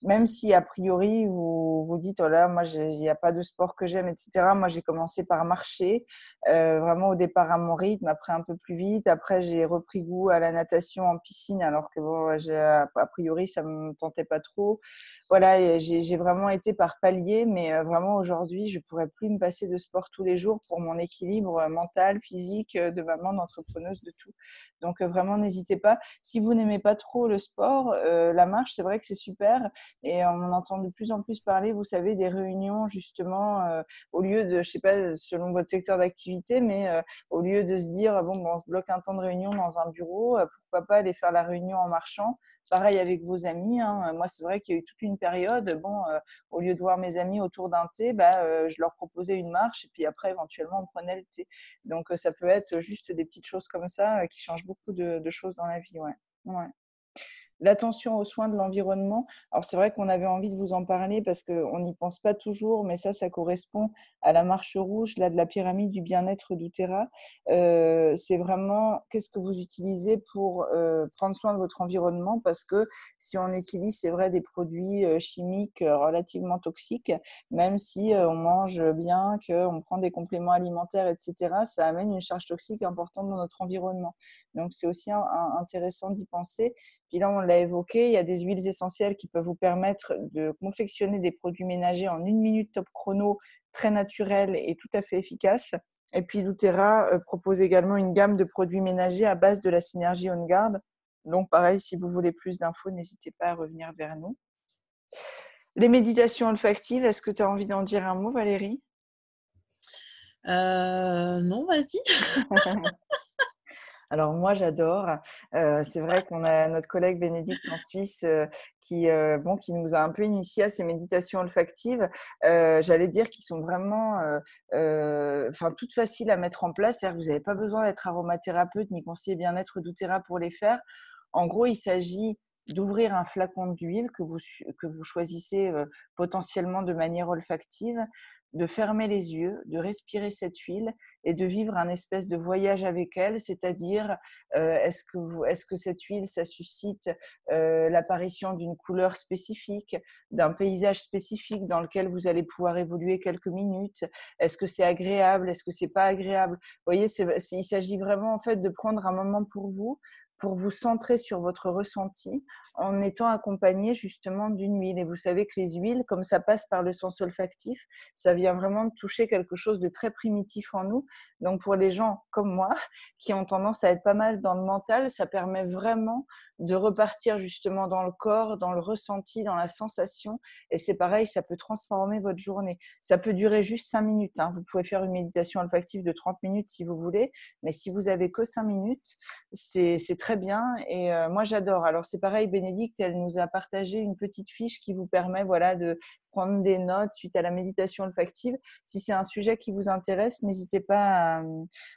même si a priori vous vous dites, oh moi, il n'y a pas de sport que j'aime, etc. Moi, j'ai commencé par marcher, euh, vraiment au départ à mon rythme, après un peu plus vite. Après, j'ai repris goût à la natation en piscine, alors que bon, a priori, ça ne me tentait pas trop. Voilà, j'ai vraiment été par palier, mais euh, vraiment aujourd'hui, je ne pourrais plus me passer de sport tous les jours pour mon équilibre euh, mental, physique, de maman, d'entrepreneuse, de tout. Donc, vraiment, n'hésitez pas. Si vous n'aimez pas trop le sport, la marche, c'est vrai que c'est super et on entend de plus en plus parler, vous savez, des réunions justement, euh, au lieu de, je sais pas, selon votre secteur d'activité, mais euh, au lieu de se dire, bon, on se bloque un temps de réunion dans un bureau, euh, pourquoi pas aller faire la réunion en marchant Pareil avec vos amis. Hein. Moi, c'est vrai qu'il y a eu toute une période, bon, au lieu de voir mes amis autour d'un thé, bah, je leur proposais une marche et puis après, éventuellement, on prenait le thé. Donc, ça peut être juste des petites choses comme ça qui changent beaucoup de, choses dans la vie. Ouais. ouais. L'attention aux soins de l'environnement. Alors c'est vrai qu'on avait envie de vous en parler parce qu'on n'y pense pas toujours, mais ça, ça correspond à la marche rouge là, de la pyramide du bien-être d'Utera. Euh, c'est vraiment qu'est-ce que vous utilisez pour euh, prendre soin de votre environnement? Parce que si on utilise, c'est vrai, des produits euh, chimiques relativement toxiques, même si on mange bien, qu'on prend des compléments alimentaires, etc., ça amène une charge toxique importante dans notre environnement. Donc c'est aussi intéressant d'y penser. Puis là, on l'a évoqué, il y a des huiles essentielles qui peuvent vous permettre de confectionner des produits ménagers en une minute top chrono, très naturel et tout à fait efficace. Et puis Lutera euh, propose également une gamme de produits ménagers à base de la synergie On Guard. Donc pareil, si vous voulez plus d'infos, n'hésitez pas à revenir vers nous. Les méditations olfactives, est-ce que tu as envie d'en dire un mot, Valérie? Euh, Non, vas-y. Alors moi j'adore. Euh, c'est vrai qu'on a notre collègue Bénédicte en Suisse euh, qui, euh, bon, qui nous a un peu initié à ces méditations olfactives. J'allais dire qu'ils sont vraiment, enfin toutes faciles à mettre en place. C'est-à-dire que vous n'avez pas besoin d'être aromathérapeute ni conseiller bien-être doTERRA pour les faire. En gros, il s'agit d'ouvrir un flacon d'huile que vous, que vous choisissez potentiellement de manière olfactive, de fermer les yeux, de respirer cette huile et de vivre un espèce de voyage avec elle, c'est-à-dire euh, est-ce que, est que cette huile, ça suscite euh, l'apparition d'une couleur spécifique, d'un paysage spécifique dans lequel vous allez pouvoir évoluer quelques minutes? Est-ce que c'est agréable? Est-ce que c'est pas agréable? Vous voyez, il s'agit vraiment en fait de prendre un moment pour vous, pour vous centrer sur votre ressenti en étant accompagné justement d'une huile. Et vous savez que les huiles, comme ça passe par le sens olfactif, ça vient vraiment toucher quelque chose de très primitif en nous. Donc pour les gens comme moi, qui ont tendance à être pas mal dans le mental, ça permet vraiment de repartir justement dans le corps, dans le ressenti, dans la sensation. Et c'est pareil, ça peut transformer votre journée. Ça peut durer juste 5 minutes. Hein. Vous pouvez faire une méditation olfactive de 30 minutes si vous voulez, mais si vous avez que 5 minutes, c'est très bien. Et euh, moi, j'adore. Alors c'est pareil, Bénédicte, elle nous a partagé une petite fiche qui vous permet voilà, de prendre des notes suite à la méditation olfactive. Si c'est un sujet qui vous intéresse, n'hésitez pas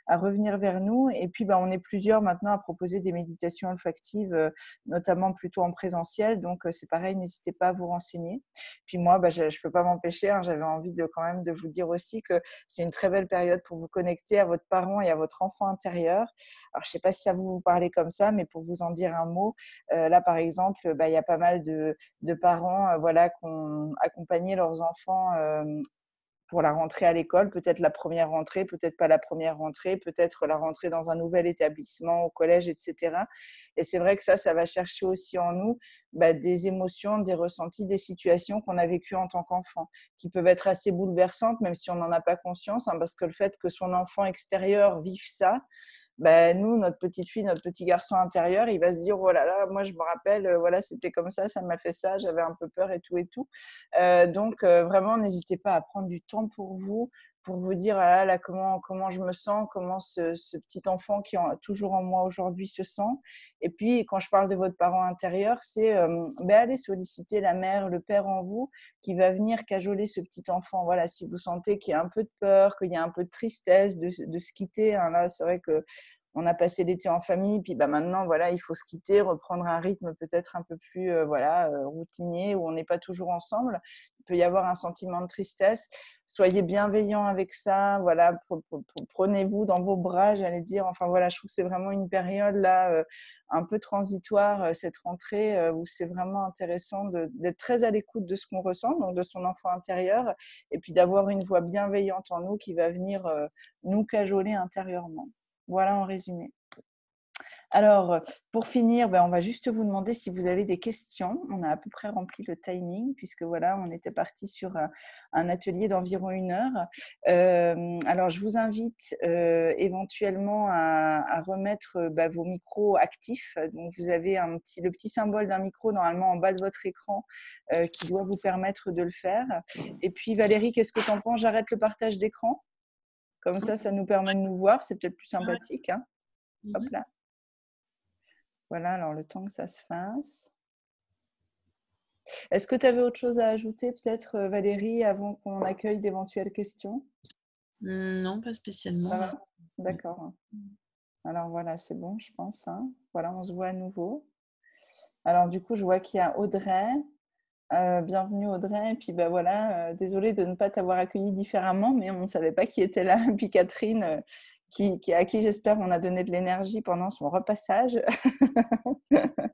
à, revenir vers nous. Et puis, bah, on est plusieurs maintenant à proposer des méditations olfactives, euh, notamment plutôt en présentiel. Donc, euh, c'est pareil, n'hésitez pas à vous renseigner. Puis moi, bah, je ne peux pas m'empêcher. Hein, j'avais envie de quand même de vous dire aussi que c'est une très belle période pour vous connecter à votre parent et à votre enfant intérieur. Alors, je ne sais pas si ça vous parle comme ça, mais pour vous en dire un mot, euh, là, par exemple, bah, il y a pas mal de, de parents voilà, qu'on accompagne accompagner leurs enfants pour la rentrée à l'école, peut-être la première rentrée, peut-être pas la première rentrée, peut-être la rentrée dans un nouvel établissement, au collège, etc. Et c'est vrai que ça, ça va chercher aussi en nous bah, des émotions, des ressentis, des situations qu'on a vécues en tant qu'enfant, qui peuvent être assez bouleversantes, même si on n'en a pas conscience, hein, parce que le fait que son enfant extérieur vive ça, ben, nous, notre petite fille, notre petit garçon intérieur, il va se dire, oh là là, moi je me rappelle, euh, voilà, c'était comme ça, ça m'a fait ça, j'avais un peu peur et tout et tout. Euh, donc, euh, vraiment, n'hésitez pas à prendre du temps pour vous, pour vous dire, ah comment, je me sens, comment ce, petit enfant qui est toujours en moi aujourd'hui se sent. Et puis, quand je parle de votre parent intérieur, c'est ben, aller solliciter la mère, le père en vous, qui va venir cajoler ce petit enfant. Voilà, si vous sentez qu'il y a un peu de peur, qu'il y a un peu de tristesse de, se quitter, hein, là, c'est vrai que on a passé l'été en famille, puis bah maintenant voilà, il faut se quitter, reprendre un rythme peut-être un peu plus euh, voilà euh, routinier où on n'est pas toujours ensemble. Peut y avoir un sentiment de tristesse. Soyez bienveillant avec ça, voilà, prenez-vous dans vos bras, j'allais dire. Enfin voilà, je trouve que c'est vraiment une période là euh, un peu transitoire cette rentrée où c'est vraiment intéressant d'être très à l'écoute de ce qu'on ressent, donc de son enfant intérieur, et puis d'avoir une voix bienveillante en nous qui va venir nous cajoler intérieurement. Voilà en résumé. Alors, pour finir, ben, on va juste vous demander si vous avez des questions. On a à peu près rempli le timing, puisque voilà, on était parti sur un, atelier d'environ une heure. Euh, alors, je vous invite euh, éventuellement à, remettre bah, vos micros actifs. Donc, vous avez un petit, le petit symbole d'un micro normalement en bas de votre écran euh, qui doit vous permettre de le faire. Et puis, Valérie, qu'est-ce que tu en penses? J'arrête le partage d'écran comme ça, ça nous permet de nous voir. C'est peut-être plus sympathique. Hein. Hop mhm. là. Voilà, alors le temps que ça se fasse. Est-ce que tu avais autre chose à ajouter, peut-être, euh, Valérie, avant qu'on accueille d'éventuelles questions? Mmh, Non, pas spécialement. D'accord. Alors voilà, c'est bon, je pense. Hein. Voilà, on se voit à nouveau. Alors du coup, je vois qu'il y a Audrey. Euh, bienvenue Audrey. Et puis ben voilà, désolée de ne pas t'avoir accueilli différemment, mais on ne savait pas qui était là. puis Catherine, qui, à qui j'espère on a donné de l'énergie pendant son repassage.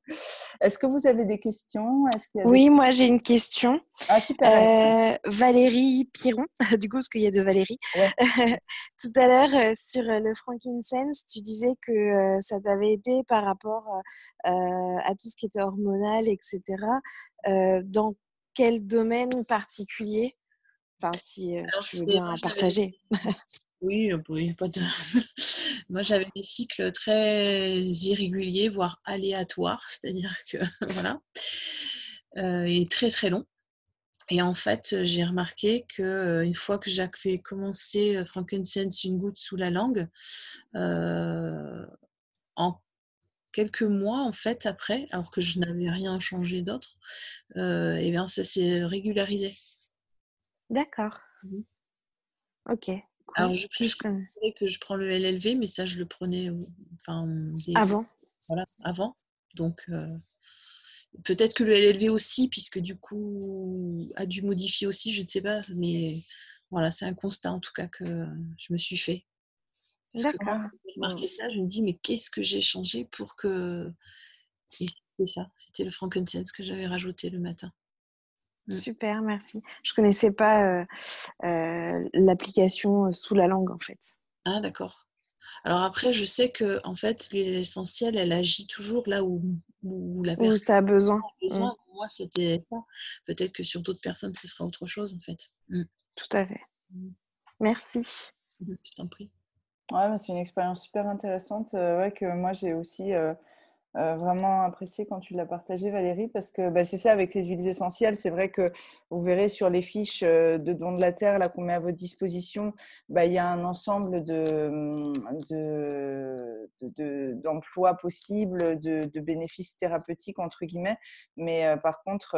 Est-ce que vous avez des questions? Oui, moi j'ai une question. Ah, super. Euh, Valérie Piron, du coup, parce qu'il y a deux Valérie. Tout à l'heure, euh, sur euh, le frankincense, tu disais que ça t'avait aidé par rapport à tout ce qui était hormonal, etc. dans quel domaine particulier? Enfin, si tu veux bien partager. Oui, pas de. Moi, j'avais des cycles très irréguliers, voire aléatoires, c'est-à-dire que voilà, euh, et très très longs. Et en fait, j'ai remarqué que euh, une fois que j'avais commencé euh, Frankincense une goutte sous la langue, en quelques mois en fait après, alors que je n'avais rien changé d'autre, et bien ça s'est régularisé. D'accord. Mmh ok. Alors, je précise que je prends le LLV, mais ça, je le prenais enfin, avant. Voilà, avant. Donc, euh, peut-être que le LLV aussi, puisque du coup, a dû modifier aussi, je ne sais pas. Mais voilà, c'est un constat en tout cas que je me suis fait. D'accord. J'ai remarqué ça, je me dis, mais qu'est-ce que j'ai changé pour que. Et c'est ça, c'était le frankincense que j'avais rajouté le matin. Mmh. Super, merci. Je connaissais pas euh, euh, l'application sous la langue en fait. Ah d'accord. Alors après, je sais que en fait, l'huile essentielle, elle agit toujours là où, la personne ça a besoin. Mmh. Moi, c'était ça. Peut-être que sur d'autres personnes, ce sera autre chose en fait. Mmh. Tout à fait. Merci. Je t'en prie. Ouais, c'est une expérience super intéressante. Euh, ouais, que moi j'ai aussi euh, vraiment apprécié quand tu l'as partagé, Valérie, parce que bah, c'est ça avec les huiles essentielles. C'est vrai que vous verrez sur les fiches euh, de dons de la terre là qu'on met à votre disposition, bah, il y a un ensemble de, de, d'emplois possibles, de, bénéfices thérapeutiques entre guillemets. Mais euh, par contre,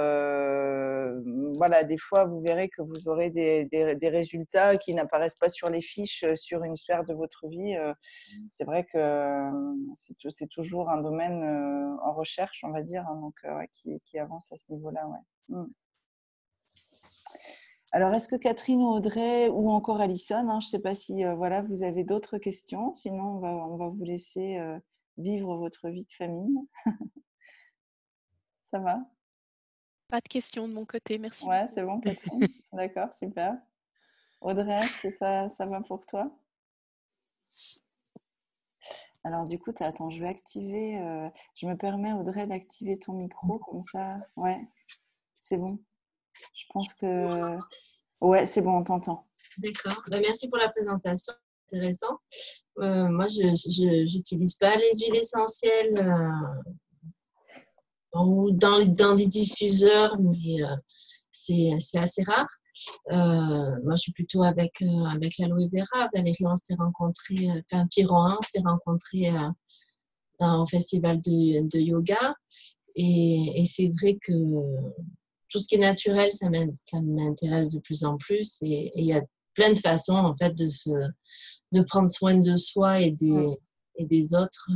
voilà, des fois vous verrez que vous aurez des, des, résultats qui n'apparaissent pas sur les fiches sur une sphère de votre vie. Mmh. c'est vrai que c'est, c'est toujours un domaine euh, en recherche, on va dire, hein, donc euh, qui, avance à ce niveau-là. Ouais. Mmh. Alors, est-ce que Catherine ou Audrey ou encore Alison, hein, je ne sais pas si euh, voilà, vous avez d'autres questions, sinon on va, on va vous laisser vivre votre vie de famille. Ça va? Pas de questions de mon côté, merci. Ouais, c'est bon, Catherine. D'accord, super. Audrey, est-ce que ça, ça va pour toi? Alors du coup, attends, je vais activer, euh, je me permets Audrey d'activer ton micro comme ça. Ouais, c'est bon. Je pense que... Ouais, c'est bon, on t'entend. D'accord. Bah, merci pour la présentation. Intéressant. Euh, moi, je n'utilise pas les huiles essentielles euh, ou dans, dans des diffuseurs, mais c'est assez rare. Euh, moi, je suis plutôt avec, euh, avec l'aloe vera. Valérie, on s'est rencontrés, euh, enfin, Piron, on s'est rencontrés dans un festival de, de yoga. Et, et c'est vrai que tout ce qui est naturel, ça m'intéresse de plus en plus. Et il y a plein de façons, en fait, de, se, de prendre soin de soi et des, et des autres.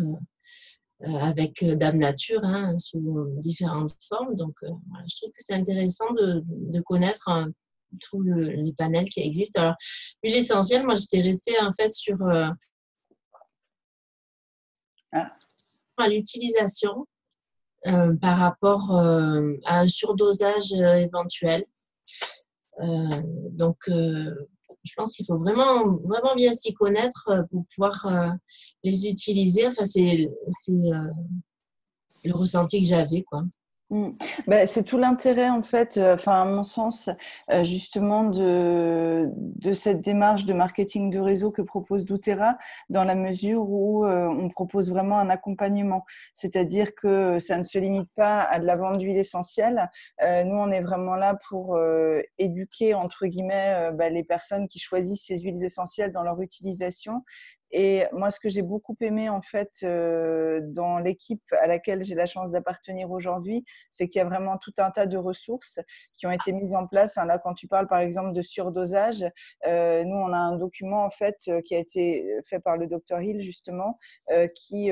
avec Dame Nature hein, sous différentes formes. Donc, voilà, je trouve que c'est intéressant de, de connaître un, tous les panels qui existent. Alors, l'huile essentielle, moi, j'étais restée en fait sur euh, ah. l'utilisation euh, par rapport euh, à un surdosage éventuel. donc, je pense qu'il faut vraiment, vraiment bien s'y connaître pour pouvoir les utiliser. Enfin, c'est le ressenti que j'avais, quoi. Ben, c'est tout l'intérêt, en fait, euh, enfin, à mon sens, euh, justement, de, de cette démarche de marketing de réseau que propose doTERRA, dans la mesure où euh, on propose vraiment un accompagnement. C'est-à-dire que ça ne se limite pas à de la vente d'huile essentielle. nous, on est vraiment là pour éduquer, entre guillemets, ben, les personnes qui choisissent ces huiles essentielles dans leur utilisation Et moi, ce que j'ai beaucoup aimé en fait dans l'équipe à laquelle j'ai la chance d'appartenir aujourd'hui, c'est qu'il y a vraiment tout un tas de ressources qui ont été mises en place. Là, quand tu parles par exemple de surdosage, nous, on a un document en fait qui a été fait par le docteur Hill justement, qui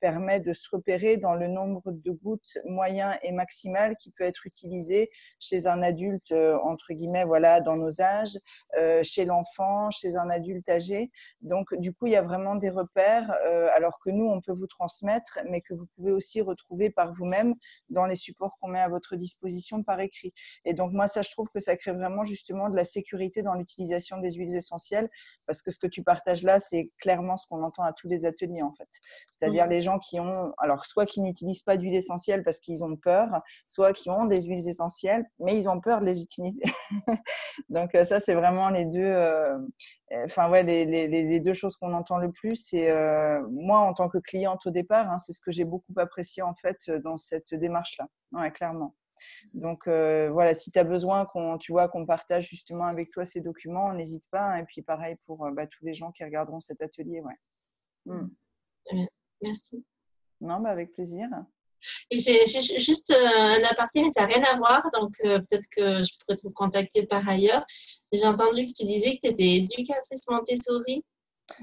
permet de se repérer dans le nombre de gouttes moyen et maximal qui peut être utilisé chez un adulte entre guillemets, voilà, dans nos âges, chez l'enfant, chez un adulte âgé. Donc, du coup, il y a vraiment des repères, alors que nous, on peut vous transmettre, mais que vous pouvez aussi retrouver par vous-même dans les supports qu'on met à votre disposition par écrit. Et donc, moi, ça, je trouve que ça crée vraiment justement de la sécurité dans l'utilisation des huiles essentielles, parce que ce que tu partages là, c'est clairement ce qu'on entend à tous les ateliers, en fait. C'est-à-dire les gens qui ont, alors, soit qui n'utilisent pas d'huile essentielle parce qu'ils ont peur, soit qui ont des huiles essentielles, mais ils ont peur de les utiliser. donc, ça, c'est vraiment les deux, enfin, ouais, les, les, deux choses qu'on entend le plus. C'est moi, en tant que cliente au départ, hein, c'est ce que j'ai beaucoup apprécié, en fait, dans cette démarche-là. Ouais, clairement. Donc voilà, si tu as besoin qu'on tu vois qu'on partage justement avec toi ces documents, n'hésite pas. Hein, et puis pareil pour bah, tous les gens qui regarderont cet atelier. Ouais. Mmh. Merci. Non, bah, avec plaisir. Et juste un aparté, mais ça n'a rien à voir, donc peut-être que je pourrais te contacter par ailleurs. J'ai entendu que tu disais que tu étais éducatrice Montessori.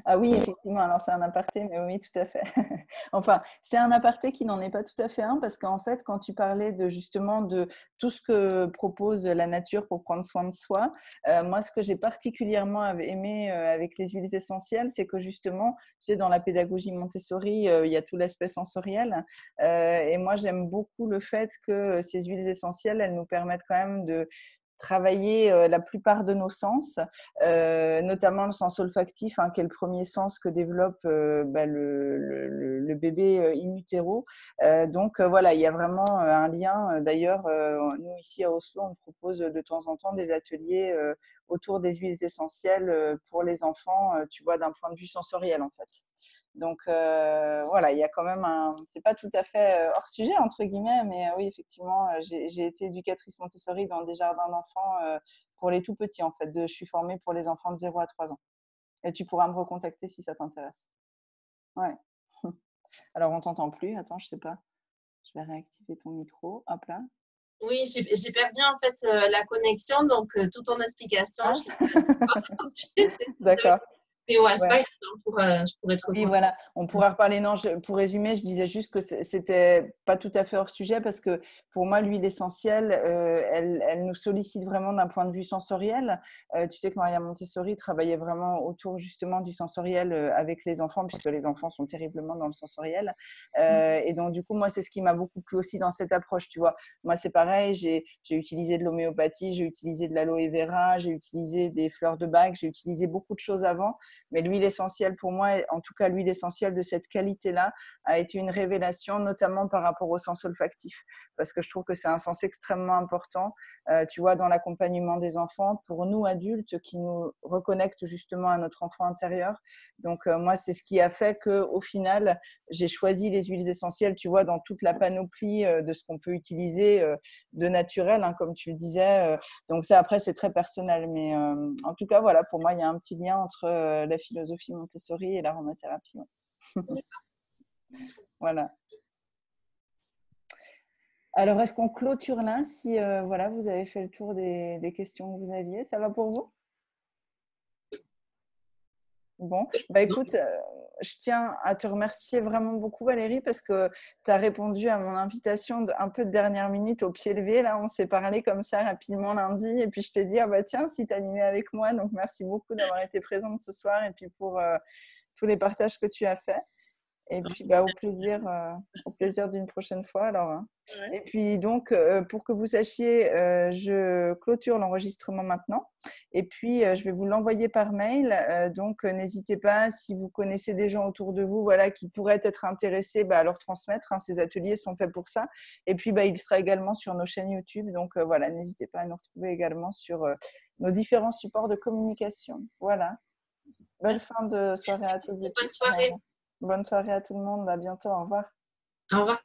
Ah oui, effectivement, alors c'est un aparté, mais oui, tout à fait. enfin, c'est un aparté qui n'en est pas tout à fait un, parce qu'en fait, quand tu parlais de justement de tout ce que propose la nature pour prendre soin de soi, euh, moi, ce que j'ai particulièrement aimé euh, avec les huiles essentielles, c'est que justement, tu sais, dans la pédagogie Montessori, euh, il y a tout l'aspect sensoriel. et moi, j'aime beaucoup le fait que ces huiles essentielles, elles nous permettent quand même de travailler euh, la plupart de nos sens, euh, notamment le sens olfactif, hein, qui est le premier sens que développe euh, bah, le, le, bébé in utero. donc voilà, il y a vraiment un lien. D'ailleurs, nous ici à Oslo, on propose de temps en temps des ateliers autour des huiles essentielles pour les enfants, tu vois, d'un point de vue sensoriel en fait. Donc euh, voilà, il y a quand même un. C'est pas tout à fait euh, hors sujet, entre guillemets, mais euh, oui, effectivement, j'ai été éducatrice Montessori dans des jardins d'enfants pour les tout petits, en fait. je suis formée pour les enfants de 0 à 3 ans. Et tu pourras me recontacter si ça t'intéresse. Ouais. Alors, on t'entend plus. Attends, je sais pas. Je vais réactiver ton micro. Hop là. Oui, j'ai perdu en fait la connexion, donc toute ton explication. Ah. D'accord on voilà, on pourra reparler. Non, pour résumer, je disais juste que c'était pas tout à fait hors sujet parce que pour moi, l'huile essentielle, euh, elle, nous sollicite vraiment d'un point de vue sensoriel. Euh, tu sais que Maria Montessori travaillait vraiment autour justement du sensoriel euh, avec les enfants, puisque les enfants sont terriblement dans le sensoriel. Mmh. Et donc, du coup, moi, c'est ce qui m'a beaucoup plu aussi dans cette approche. Tu vois, moi, c'est pareil, j'ai utilisé de l'homéopathie, j'ai utilisé de l'aloe vera, j'ai utilisé des fleurs de bac, j'ai utilisé beaucoup de choses avant. Mais l'huile essentielle, pour moi, en tout cas l'huile essentielle de cette qualité-là, a été une révélation, notamment par rapport au sens olfactif, parce que je trouve que c'est un sens extrêmement important, euh, tu vois, dans l'accompagnement des enfants, pour nous adultes, qui nous reconnectent justement à notre enfant intérieur. Donc euh, moi, c'est ce qui a fait que, au final, j'ai choisi les huiles essentielles, tu vois, dans toute la panoplie euh, de ce qu'on peut utiliser de naturel, hein, comme tu le disais. donc ça, après, c'est très personnel, mais en tout cas, voilà, pour moi, il y a un petit lien entre la philosophie Montessori et l'aromathérapie. voilà. Alors, est-ce qu'on clôture là si euh, voilà, vous avez fait le tour des, questions que vous aviez? Ça va pour vous? Bon, bah écoute, euh, je tiens à te remercier vraiment beaucoup Valérie parce que tu as répondu à mon invitation un peu de dernière minute au pied levé. Là, on s'est parlé comme ça rapidement lundi et puis je t'ai dit, ah bah tiens, si tu animé avec moi, donc merci beaucoup d'avoir été présente ce soir et puis pour euh, tous les partages que tu as faits. Et puis, bah, au plaisir, euh, au plaisir d'une prochaine fois. Alors, hein. Et puis, donc, euh, pour que vous sachiez, euh, je clôture l'enregistrement maintenant. Et puis, je vais vous l'envoyer par mail. donc, n'hésitez pas, si vous connaissez des gens autour de vous voilà, qui pourraient être intéressés bah, à leur transmettre. Hein. ces ateliers sont faits pour ça. Et puis, bah, il sera également sur nos chaînes YouTube. Donc, voilà, n'hésitez pas à nous retrouver également sur nos différents supports de communication. Voilà. Bonne fin de soirée à tous. Bonne soirée. Bonne soirée à tout le monde. À bientôt. Au revoir. Au revoir.